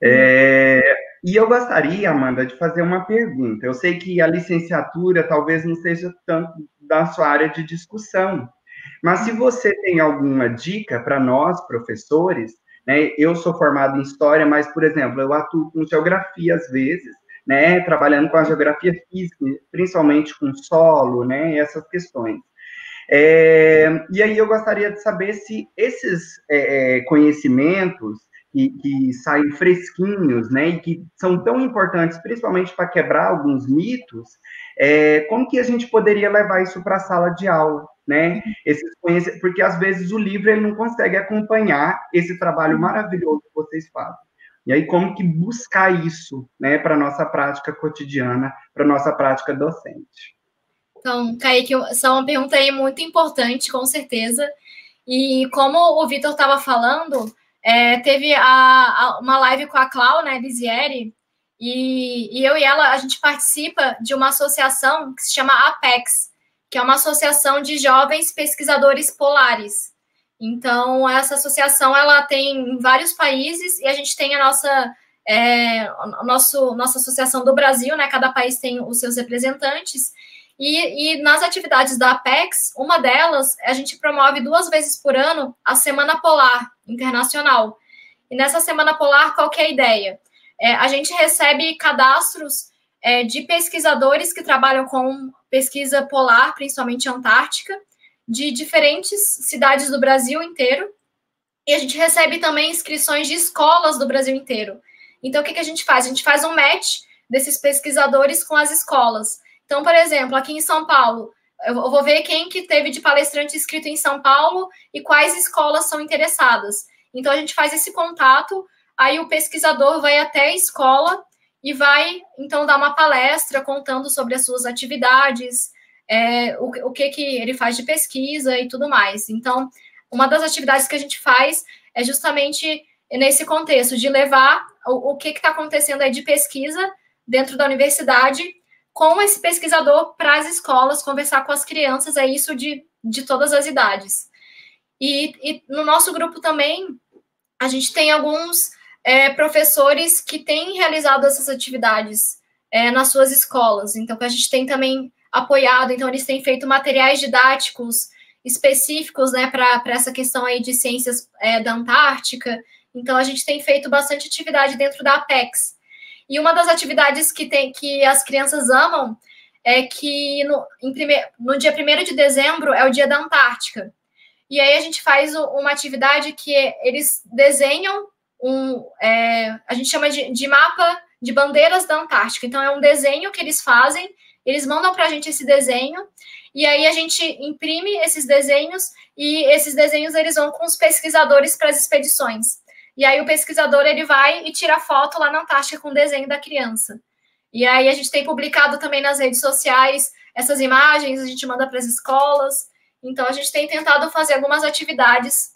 É, e eu gostaria, Amanda, de fazer uma pergunta. Eu sei que a licenciatura talvez não seja tanto da sua área de discussão, mas se você tem alguma dica para nós, professores, né, eu sou formado em História, mas, por exemplo, eu atuo com Geografia às vezes, né, trabalhando com a Geografia Física, principalmente com solo, né, essas questões. É, e aí eu gostaria de saber se esses é, é, conhecimentos que, que, saem fresquinhos, né, e que são tão importantes, principalmente para quebrar alguns mitos, é, como que a gente poderia levar isso para a sala de aula, né? Esses porque às vezes o livro ele não consegue acompanhar esse trabalho maravilhoso que vocês fazem. E aí como que buscar isso, né, para nossa prática cotidiana, para nossa prática docente? Então, Kaique, essa é uma pergunta aí muito importante, com certeza. E como o Vitor estava falando, é, teve a, a, uma live com a Clau, né, Lisieri, e, e, eu e ela, a gente participa de uma associação que se chama APEX, que é uma associação de jovens pesquisadores polares. Então, essa associação, ela tem em vários países, e a gente tem a nossa, é, nosso, nossa associação do Brasil, né, cada país tem os seus representantes, e, e, nas atividades da Apex, uma delas, a gente promove duas vezes por ano a Semana Polar Internacional. E nessa Semana Polar, qual é a ideia? É, a gente recebe cadastros é, de pesquisadores que trabalham com pesquisa polar, principalmente antártica, de diferentes cidades do Brasil inteiro. E a gente recebe também inscrições de escolas do Brasil inteiro. Então, o que, que a gente faz? A gente faz um match desses pesquisadores com as escolas. Então, por exemplo, aqui em São Paulo, eu vou ver quem que teve de palestrante inscrito em São Paulo e quais escolas são interessadas. Então, a gente faz esse contato, aí o pesquisador vai até a escola e vai, então, dar uma palestra contando sobre as suas atividades, é, o, o que, que ele faz de pesquisa e tudo mais. Então, uma das atividades que a gente faz é justamente nesse contexto de levar o, o que está acontecendo aí de pesquisa dentro da universidade com esse pesquisador para as escolas, conversar com as crianças, é isso de, de todas as idades. E, e no nosso grupo também, a gente tem alguns é, professores que têm realizado essas atividades é, nas suas escolas. Então, a gente tem também apoiado, então eles têm feito materiais didáticos específicos, né, para essa questão aí de ciências é, da Antártica. Então a gente tem feito bastante atividade dentro da Apex. E uma das atividades que tem que as crianças amam é que no, prime, no dia 1 de dezembro é o dia da Antártica. E aí a gente faz uma atividade que eles desenham um. É, a gente chama de, de mapa de bandeiras da Antártica. Então, é um desenho que eles fazem, eles mandam para a gente esse desenho, e aí a gente imprime esses desenhos, e esses desenhos eles vão com os pesquisadores para as expedições. E aí o pesquisador ele vai e tira foto lá na Antártica com o desenho da criança. E aí a gente tem publicado também nas redes sociais essas imagens, a gente manda para as escolas. Então a gente tem tentado fazer algumas atividades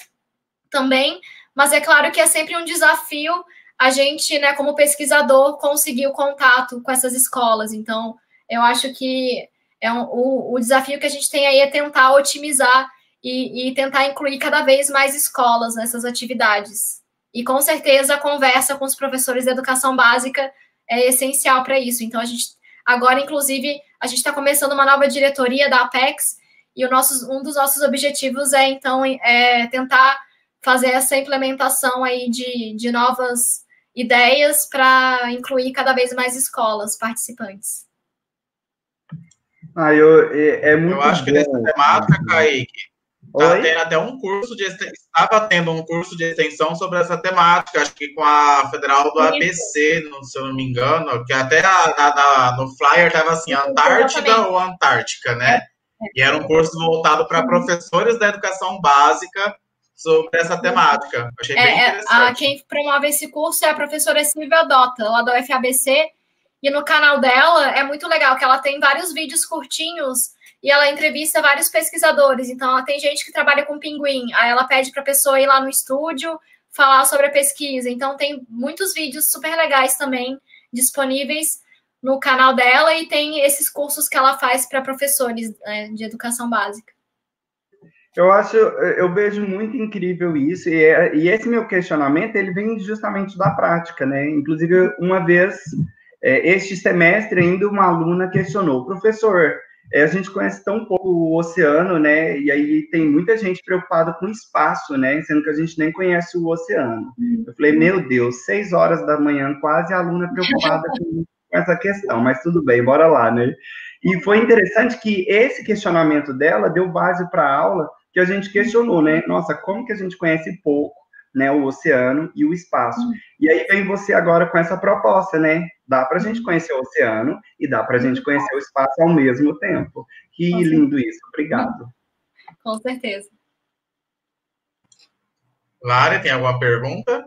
também, mas é claro que é sempre um desafio a gente, né, como pesquisador, conseguir o contato com essas escolas. Então, eu acho que é um, o, o desafio que a gente tem aí é tentar otimizar e, e tentar incluir cada vez mais escolas nessas atividades. E com certeza a conversa com os professores de educação básica é essencial para isso. Então, a gente, agora, inclusive, a gente está começando uma nova diretoria da Apex, e o nosso, um dos nossos objetivos é, então, é tentar fazer essa implementação aí de, de novas ideias para incluir cada vez mais escolas participantes. Ah, eu, é, é muito eu acho que nessa temática, Kaique, tá tendo até um curso de estava tendo um curso de extensão sobre essa temática, acho que com a Federal do ABC, se eu não me engano, que até a, no flyer estava assim, Antártida ou Antártica, né? É. E era um curso voltado para professores da educação básica sobre essa temática. Achei é, bem é, interessante. A, quem promove esse curso é a professora Silvia Dota, lá da UFABC, e no canal dela é muito legal, que ela tem vários vídeos curtinhos e ela entrevista vários pesquisadores. Então, ela tem gente que trabalha com pinguim, aí ela pede para a pessoa ir lá no estúdio falar sobre a pesquisa. Então, tem muitos vídeos super legais também disponíveis no canal dela e tem esses cursos que ela faz para professores né, de educação básica. Eu acho, eu vejo muito incrível isso, e, é, e, esse meu questionamento, ele vem justamente da prática, né? Inclusive, uma vez, é, este semestre, ainda uma aluna questionou, professor, é, a gente conhece tão pouco o oceano, né? E aí tem muita gente preocupada com espaço, né? Sendo que a gente nem conhece o oceano. Eu falei, meu Deus, seis horas da manhã, quase a aluna preocupada com essa questão, mas tudo bem, bora lá, né? E foi interessante que esse questionamento dela deu base para a aula, que a gente questionou, né? Nossa, como que a gente conhece pouco, né, o oceano e o espaço? Uhum. E aí vem você agora com essa proposta, né? Dá para a gente conhecer o oceano e dá para a gente conhecer o espaço ao mesmo tempo. Que lindo isso. Obrigado. Com certeza. Lara, tem alguma pergunta?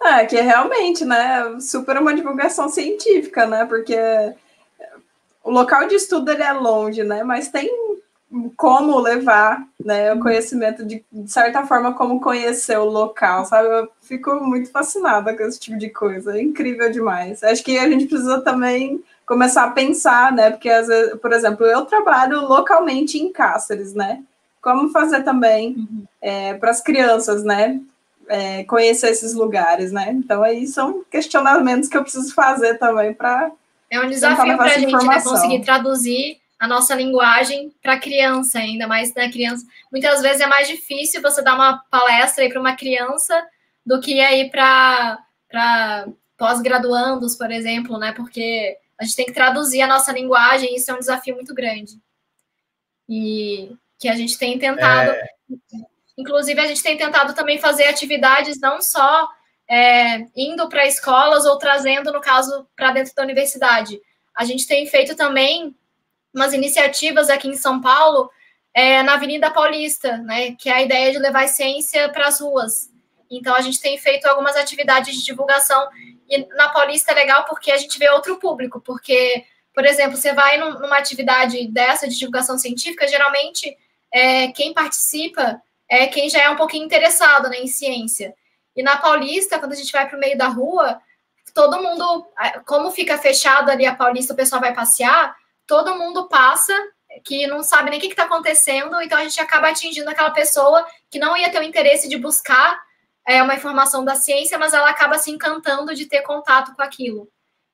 É, que é realmente, né, super uma divulgação científica, né, porque o local de estudo ele é longe, né, mas tem como levar né, o conhecimento de, de certa forma, como conhecer o local, sabe? Eu fico muito fascinada com esse tipo de coisa, é incrível demais. Acho que a gente precisa também começar a pensar, né? Porque, às vezes, por exemplo, eu trabalho localmente em Cáceres, né? Como fazer também uhum. é, para as crianças, né? É, conhecer esses lugares, né? Então, aí são questionamentos que eu preciso fazer também para. É um desafio para a gente né, conseguir traduzir a nossa linguagem para criança, ainda mais na criança. Muitas vezes é mais difícil você dar uma palestra para uma criança do que aí para pós-graduandos, por exemplo, né? Porque a gente tem que traduzir a nossa linguagem, e isso é um desafio muito grande. E que a gente tem tentado. É... Inclusive, a gente tem tentado também fazer atividades não só é, indo para escolas ou trazendo, no caso, para dentro da universidade. A gente tem feito também umas iniciativas aqui em São Paulo, é, na Avenida Paulista, né, que é a ideia de levar a ciência para as ruas. Então, a gente tem feito algumas atividades de divulgação, e na Paulista é legal porque a gente vê outro público, porque, por exemplo, você vai numa atividade dessa de divulgação científica, geralmente é, quem participa é quem já é um pouquinho interessado né, em ciência. E na Paulista, quando a gente vai para o meio da rua, todo mundo, como fica fechado ali a Paulista, o pessoal vai passear, todo mundo passa que não sabe nem o que está acontecendo, então a gente acaba atingindo aquela pessoa que não ia ter o interesse de buscar é, uma informação da ciência, mas ela acaba se encantando de ter contato com aquilo.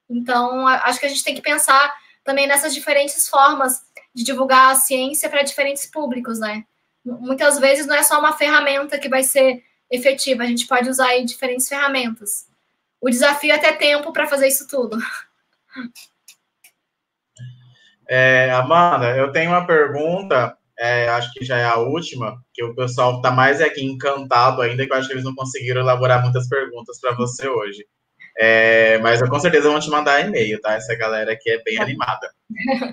Então, acho que a gente tem que pensar também nessas diferentes formas de divulgar a ciência para diferentes públicos, né? Muitas vezes não é só uma ferramenta que vai ser efetiva, a gente pode usar aí diferentes ferramentas. O desafio é ter tempo para fazer isso tudo. É, Amanda, eu tenho uma pergunta, é, acho que já é a última, que o pessoal está mais aqui encantado ainda, que eu acho que eles não conseguiram elaborar muitas perguntas para você hoje. É, mas eu com certeza vou te mandar e-mail, tá? Essa galera aqui é bem animada.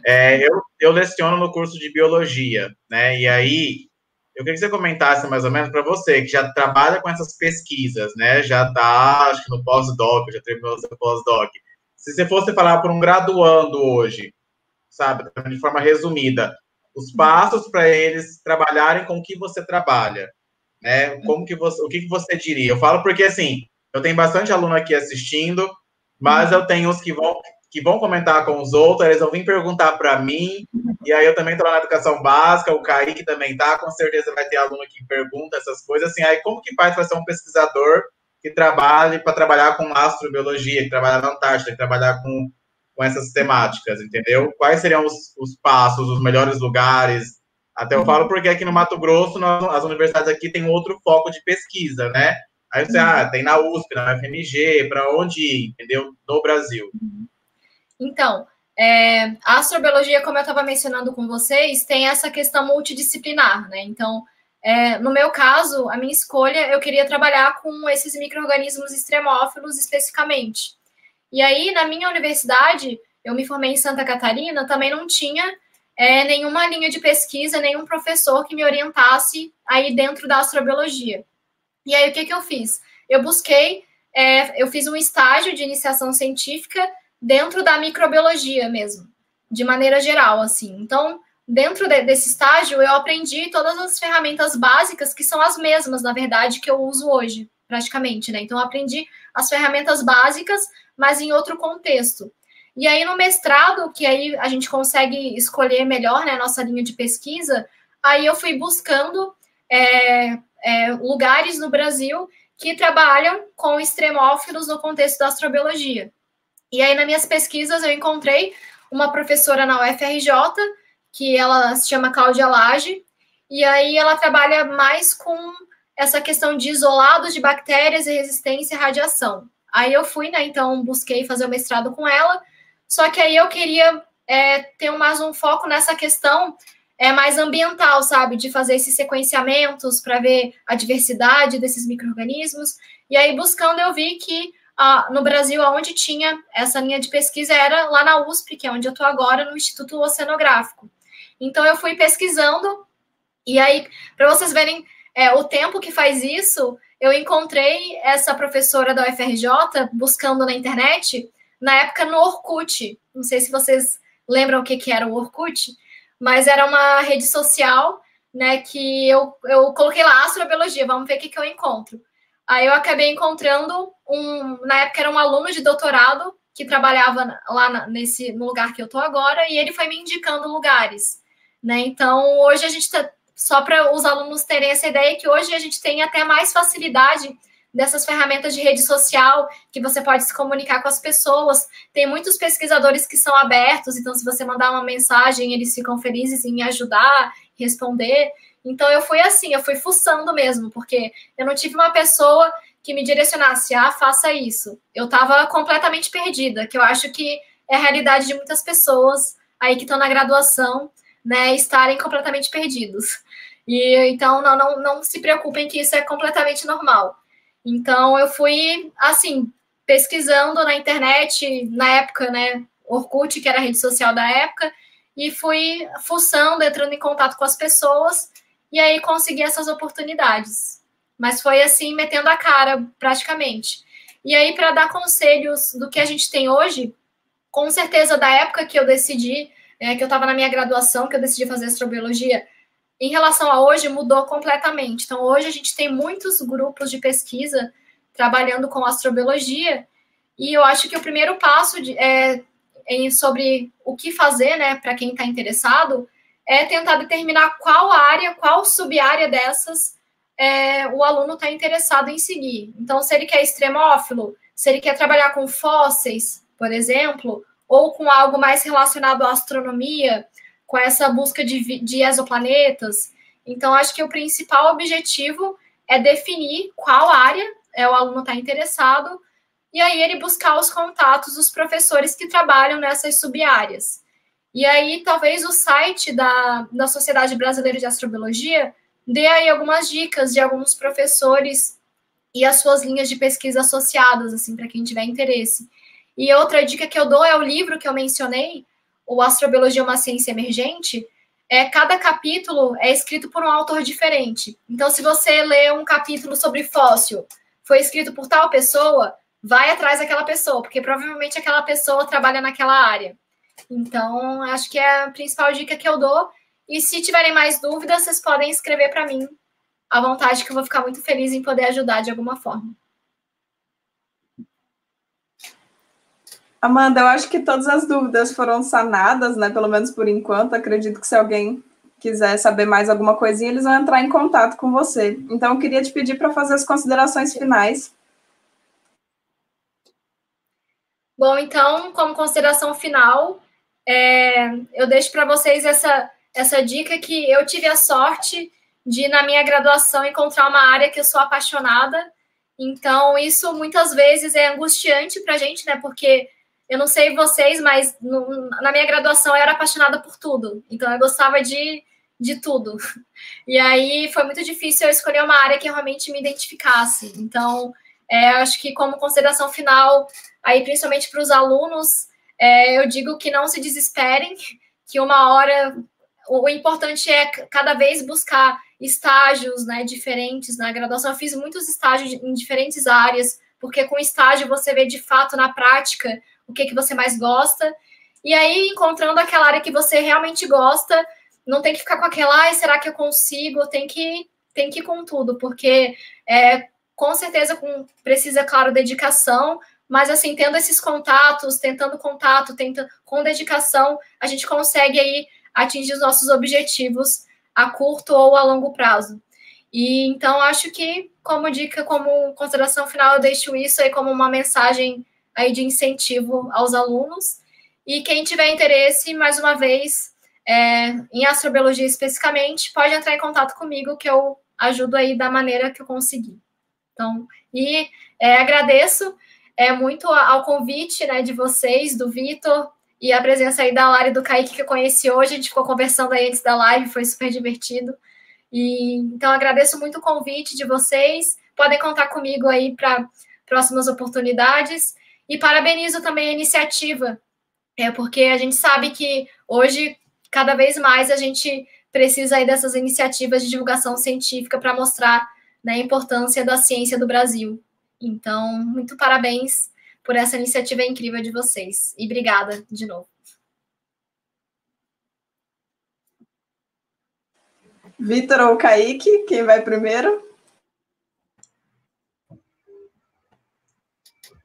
É, eu, eu leciono no curso de biologia, né? E aí eu queria que você comentasse mais ou menos para você, que já trabalha com essas pesquisas, né? Já está, acho que no pós-doc, já terminou seu pós-doc. Se você fosse falar para um graduando hoje, sabe, de forma resumida, os passos para eles trabalharem com o que você trabalha, né? Como que você, o que, que você diria? Eu falo porque assim, eu tenho bastante aluno aqui assistindo, mas eu tenho os que vão que vão comentar com os outros, eles vão vir perguntar para mim, e aí eu também estou na educação básica, o Kaique também tá, com certeza vai ter aluno que pergunta essas coisas, assim, aí como que faz para ser um pesquisador que trabalhe para trabalhar com astrobiologia, que trabalha na Antártida, que trabalhar com com essas temáticas, entendeu? Quais seriam os, os passos, os melhores lugares? Até eu falo porque aqui no Mato Grosso, nós, as universidades aqui têm outro foco de pesquisa, né? Aí você, ah, tem na USP, na UFMG, para onde ir, entendeu? No Brasil. Então, é, a astrobiologia, como eu estava mencionando com vocês, tem essa questão multidisciplinar, né? Então, é, no meu caso, a minha escolha, eu queria trabalhar com esses micro-organismos extremófilos especificamente. E aí, na minha universidade, eu me formei em Santa Catarina, também não tinha é, nenhuma linha de pesquisa, nenhum professor que me orientasse aí dentro da astrobiologia. E aí, o que, que eu fiz? Eu busquei, é, eu fiz um estágio de iniciação científica dentro da microbiologia mesmo, de maneira geral, assim. Então, dentro de, desse estágio, eu aprendi todas as ferramentas básicas, que são as mesmas, na verdade, que eu uso hoje, praticamente, né? Então, eu aprendi as ferramentas básicas mas em outro contexto. E aí, no mestrado, que aí a gente consegue escolher melhor né, a nossa linha de pesquisa, aí eu fui buscando é, é, lugares no Brasil que trabalham com extremófilos no contexto da astrobiologia. E aí, nas minhas pesquisas, eu encontrei uma professora na UFRJ, que ela se chama Cláudia Lage, e aí ela trabalha mais com essa questão de isolados de bactérias e resistência à radiação. Aí eu fui, né? Então busquei fazer o mestrado com ela. Só que aí eu queria é, ter mais um foco nessa questão é, mais ambiental, sabe? De fazer esses sequenciamentos para ver a diversidade desses micro-organismos. E aí, buscando, eu vi que ah, no Brasil, onde tinha essa linha de pesquisa, era lá na USP, que é onde eu estou agora, no Instituto Oceanográfico. Então, eu fui pesquisando, e aí, para vocês verem é, o tempo que faz isso, eu encontrei essa professora da UFRJ buscando na internet, na época no Orkut. Não sei se vocês lembram o que, que era o Orkut, mas era uma rede social, né, que eu, eu coloquei lá astrobiologia, vamos ver o que, que eu encontro. Aí eu acabei encontrando um, na época era um aluno de doutorado que trabalhava lá nesse no lugar que eu tô agora e ele foi me indicando lugares, né? Então hoje a gente tá, só para os alunos terem essa ideia que hoje a gente tem até mais facilidade dessas ferramentas de rede social, que você pode se comunicar com as pessoas. Tem muitos pesquisadores que são abertos, então se você mandar uma mensagem, eles ficam felizes em ajudar, responder. Então eu fui assim, eu fui fuçando mesmo, porque eu não tive uma pessoa que me direcionasse, ah, faça isso. Eu estava completamente perdida, que eu acho que é a realidade de muitas pessoas aí que estão na graduação, né, estarem completamente perdidos. E então não, não, não se preocupem que isso é completamente normal. Então eu fui assim pesquisando na internet na época, né, Orkut, que era a rede social da época, e fui fuçando, entrando em contato com as pessoas e aí consegui essas oportunidades. Mas foi assim metendo a cara praticamente. E aí para dar conselhos do que a gente tem hoje, com certeza da época que eu decidi, é, que eu estava na minha graduação, que eu decidi fazer astrobiologia, em relação a hoje, mudou completamente. Então, hoje a gente tem muitos grupos de pesquisa trabalhando com astrobiologia, e eu acho que o primeiro passo de, é, em, sobre o que fazer, né, para quem está interessado, é tentar determinar qual área, qual sub-área dessas é, o aluno está interessado em seguir. Então, se ele quer extremófilo, se ele quer trabalhar com fósseis, por exemplo, ou com algo mais relacionado à astronomia, com essa busca de, de exoplanetas. Então, acho que o principal objetivo é definir qual área é, o aluno está interessado, e aí ele buscar os contatos dos professores que trabalham nessas subáreas. E aí, talvez o site da, da Sociedade Brasileira de Astrobiologia dê aí algumas dicas de alguns professores e as suas linhas de pesquisa associadas, assim, para quem tiver interesse. E outra dica que eu dou é o livro que eu mencionei, o Astrobiologia é uma Ciência Emergente, é, cada capítulo é escrito por um autor diferente. Então, se você lê um capítulo sobre fóssil, foi escrito por tal pessoa, vai atrás daquela pessoa, porque provavelmente aquela pessoa trabalha naquela área. Então, acho que é a principal dica que eu dou. E se tiverem mais dúvidas, vocês podem escrever para mim à vontade, que eu vou ficar muito feliz em poder ajudar de alguma forma. Amanda, eu acho que todas as dúvidas foram sanadas, né? Pelo menos por enquanto. Acredito que se alguém quiser saber mais alguma coisinha, eles vão entrar em contato com você. Então, eu queria te pedir para fazer as considerações finais. Bom, então, como consideração final, é, eu deixo para vocês essa, essa dica que eu tive a sorte de, na minha graduação, encontrar uma área que eu sou apaixonada. Então, isso muitas vezes é angustiante para a gente, né? Porque eu não sei vocês, mas no, na minha graduação eu era apaixonada por tudo. Então, eu gostava de, de tudo. E aí foi muito difícil eu escolher uma área que realmente me identificasse. Então, é, acho que como consideração final, aí principalmente para os alunos, é, eu digo que não se desesperem, que uma hora o, o importante é cada vez buscar estágios né, diferentes na graduação. Eu fiz muitos estágios em diferentes áreas, porque com estágio você vê de fato na prática o que, que você mais gosta. E aí, encontrando aquela área que você realmente gosta, não tem que ficar com aquela, ai, será que eu consigo? Tem que, tem que ir com tudo, porque é, com certeza com, precisa, claro, dedicação, mas assim, tendo esses contatos, tentando contato, tenta, com dedicação, a gente consegue aí atingir os nossos objetivos a curto ou a longo prazo. E então acho que, como dica, como consideração final, eu deixo isso aí como uma mensagem aí de incentivo aos alunos. E quem tiver interesse, mais uma vez, é, em astrobiologia especificamente, pode entrar em contato comigo que eu ajudo aí da maneira que eu conseguir. Então, e é, agradeço é, muito ao convite né, de vocês, do Vitor, e a presença aí da Lara e do Kaique que eu conheci hoje, a gente ficou conversando aí antes da live, foi super divertido. E então agradeço muito o convite de vocês. Podem contar comigo aí para próximas oportunidades. E parabenizo também a iniciativa, é porque a gente sabe que hoje, cada vez mais, a gente precisa aí dessas iniciativas de divulgação científica para mostrar né, a importância da ciência do Brasil. Então, muito parabéns por essa iniciativa incrível de vocês. E obrigada de novo. Vitor ou Kaique, quem vai primeiro?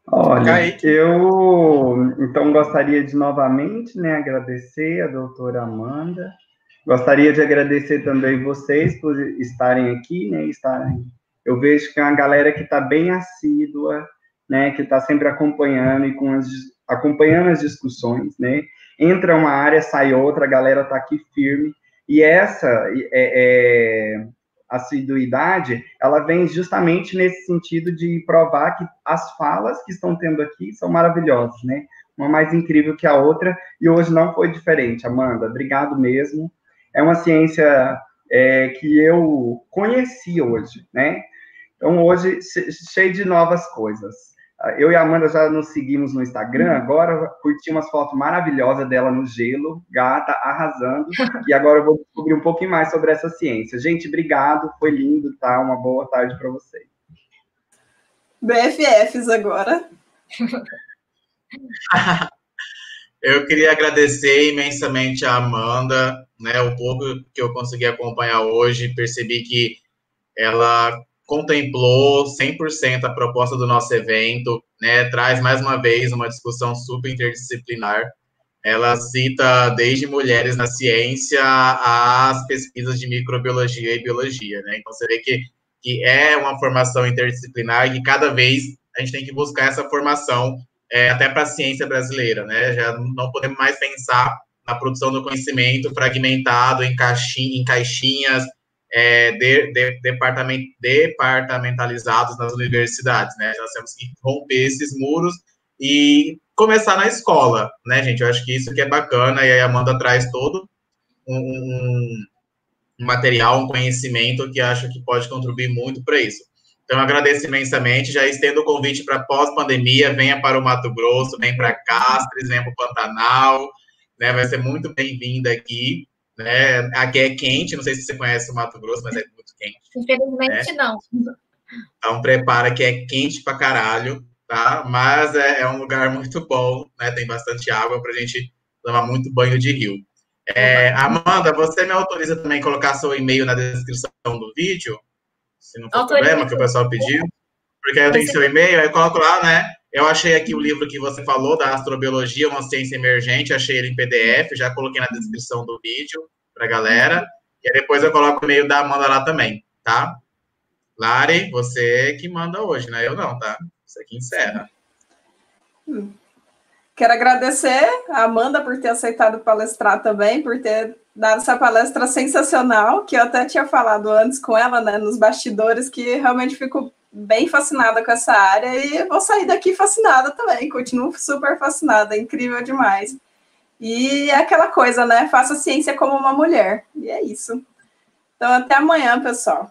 Olha, eu então gostaria de novamente né, agradecer a doutora Amanda. Gostaria de agradecer também vocês por estarem aqui, né? Estarem. Eu vejo que é uma galera que está bem assídua, né? Que está sempre acompanhando e com as, acompanhando as discussões, né? Entra uma área, sai outra, a galera está aqui firme. E essa é, é assiduidade, ela vem justamente nesse sentido de provar que as falas que estão tendo aqui são maravilhosas, né? Uma mais incrível que a outra, e hoje não foi diferente, Amanda. Obrigado mesmo. É uma ciência é, que eu conheci hoje, né? Então, hoje, cheio de novas coisas. Eu e a Amanda já nos seguimos no Instagram, uhum. agora curti umas fotos maravilhosas dela no gelo, gata, arrasando, e agora eu vou descobrir um pouquinho mais sobre essa ciência. Gente, obrigado, foi lindo, tá? Uma boa tarde para vocês. BFFs agora. eu queria agradecer imensamente a Amanda, né, o pouco que eu consegui acompanhar hoje, percebi que ela contemplou 100% a proposta do nosso evento, né, traz mais uma vez uma discussão super interdisciplinar. Ela cita desde mulheres na ciência às pesquisas de microbiologia e biologia, né? Então você vê que, que é uma formação interdisciplinar e que cada vez a gente tem que buscar essa formação é, até para a ciência brasileira, né? Já não podemos mais pensar na produção do conhecimento fragmentado em, caixinha, em caixinhas é, de, de, departament, departamentalizados nas universidades, né? Nós temos que romper esses muros e começar na escola, né, gente? Eu acho que isso que é bacana, e a Amanda traz todo um, um material, um conhecimento que acho que pode contribuir muito para isso. Então, agradeço imensamente, já estendo o convite para pós-pandemia, venha para o Mato Grosso, venha para Castres, venha para o Pantanal, né, vai ser muito bem-vinda aqui, né, aqui é quente, não sei se você conhece o Mato Grosso, mas é muito quente. Infelizmente, né? não. Então, prepara que é quente para caralho, tá? Mas é, é, um lugar muito bom, né? Tem bastante água para a gente tomar muito banho de rio. É, Amanda, você me autoriza também colocar seu e-mail na descrição do vídeo? Se não for problema, que o pessoal pediu. Porque aí eu tenho seu e-mail, aí eu coloco lá, né? Eu achei aqui o livro que você falou, da astrobiologia, uma ciência emergente, achei ele em PDF, já coloquei na descrição do vídeo para galera. E depois eu coloco o e-mail da Amanda lá também, tá? Lari, você que manda hoje, né? Eu não, tá? Isso aqui encerra. Hum. Quero agradecer a Amanda por ter aceitado palestrar também, por ter dado essa palestra sensacional, que eu até tinha falado antes com ela, né, nos bastidores, que realmente fico bem fascinada com essa área e vou sair daqui fascinada também, continuo super fascinada, incrível demais. E é aquela coisa, né, faça ciência como uma mulher, e é isso. Então, até amanhã, pessoal.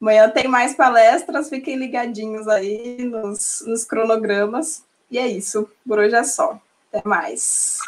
Amanhã tem mais palestras, fiquem ligadinhos aí nos, nos cronogramas. E é isso. Por hoje é só. Até mais.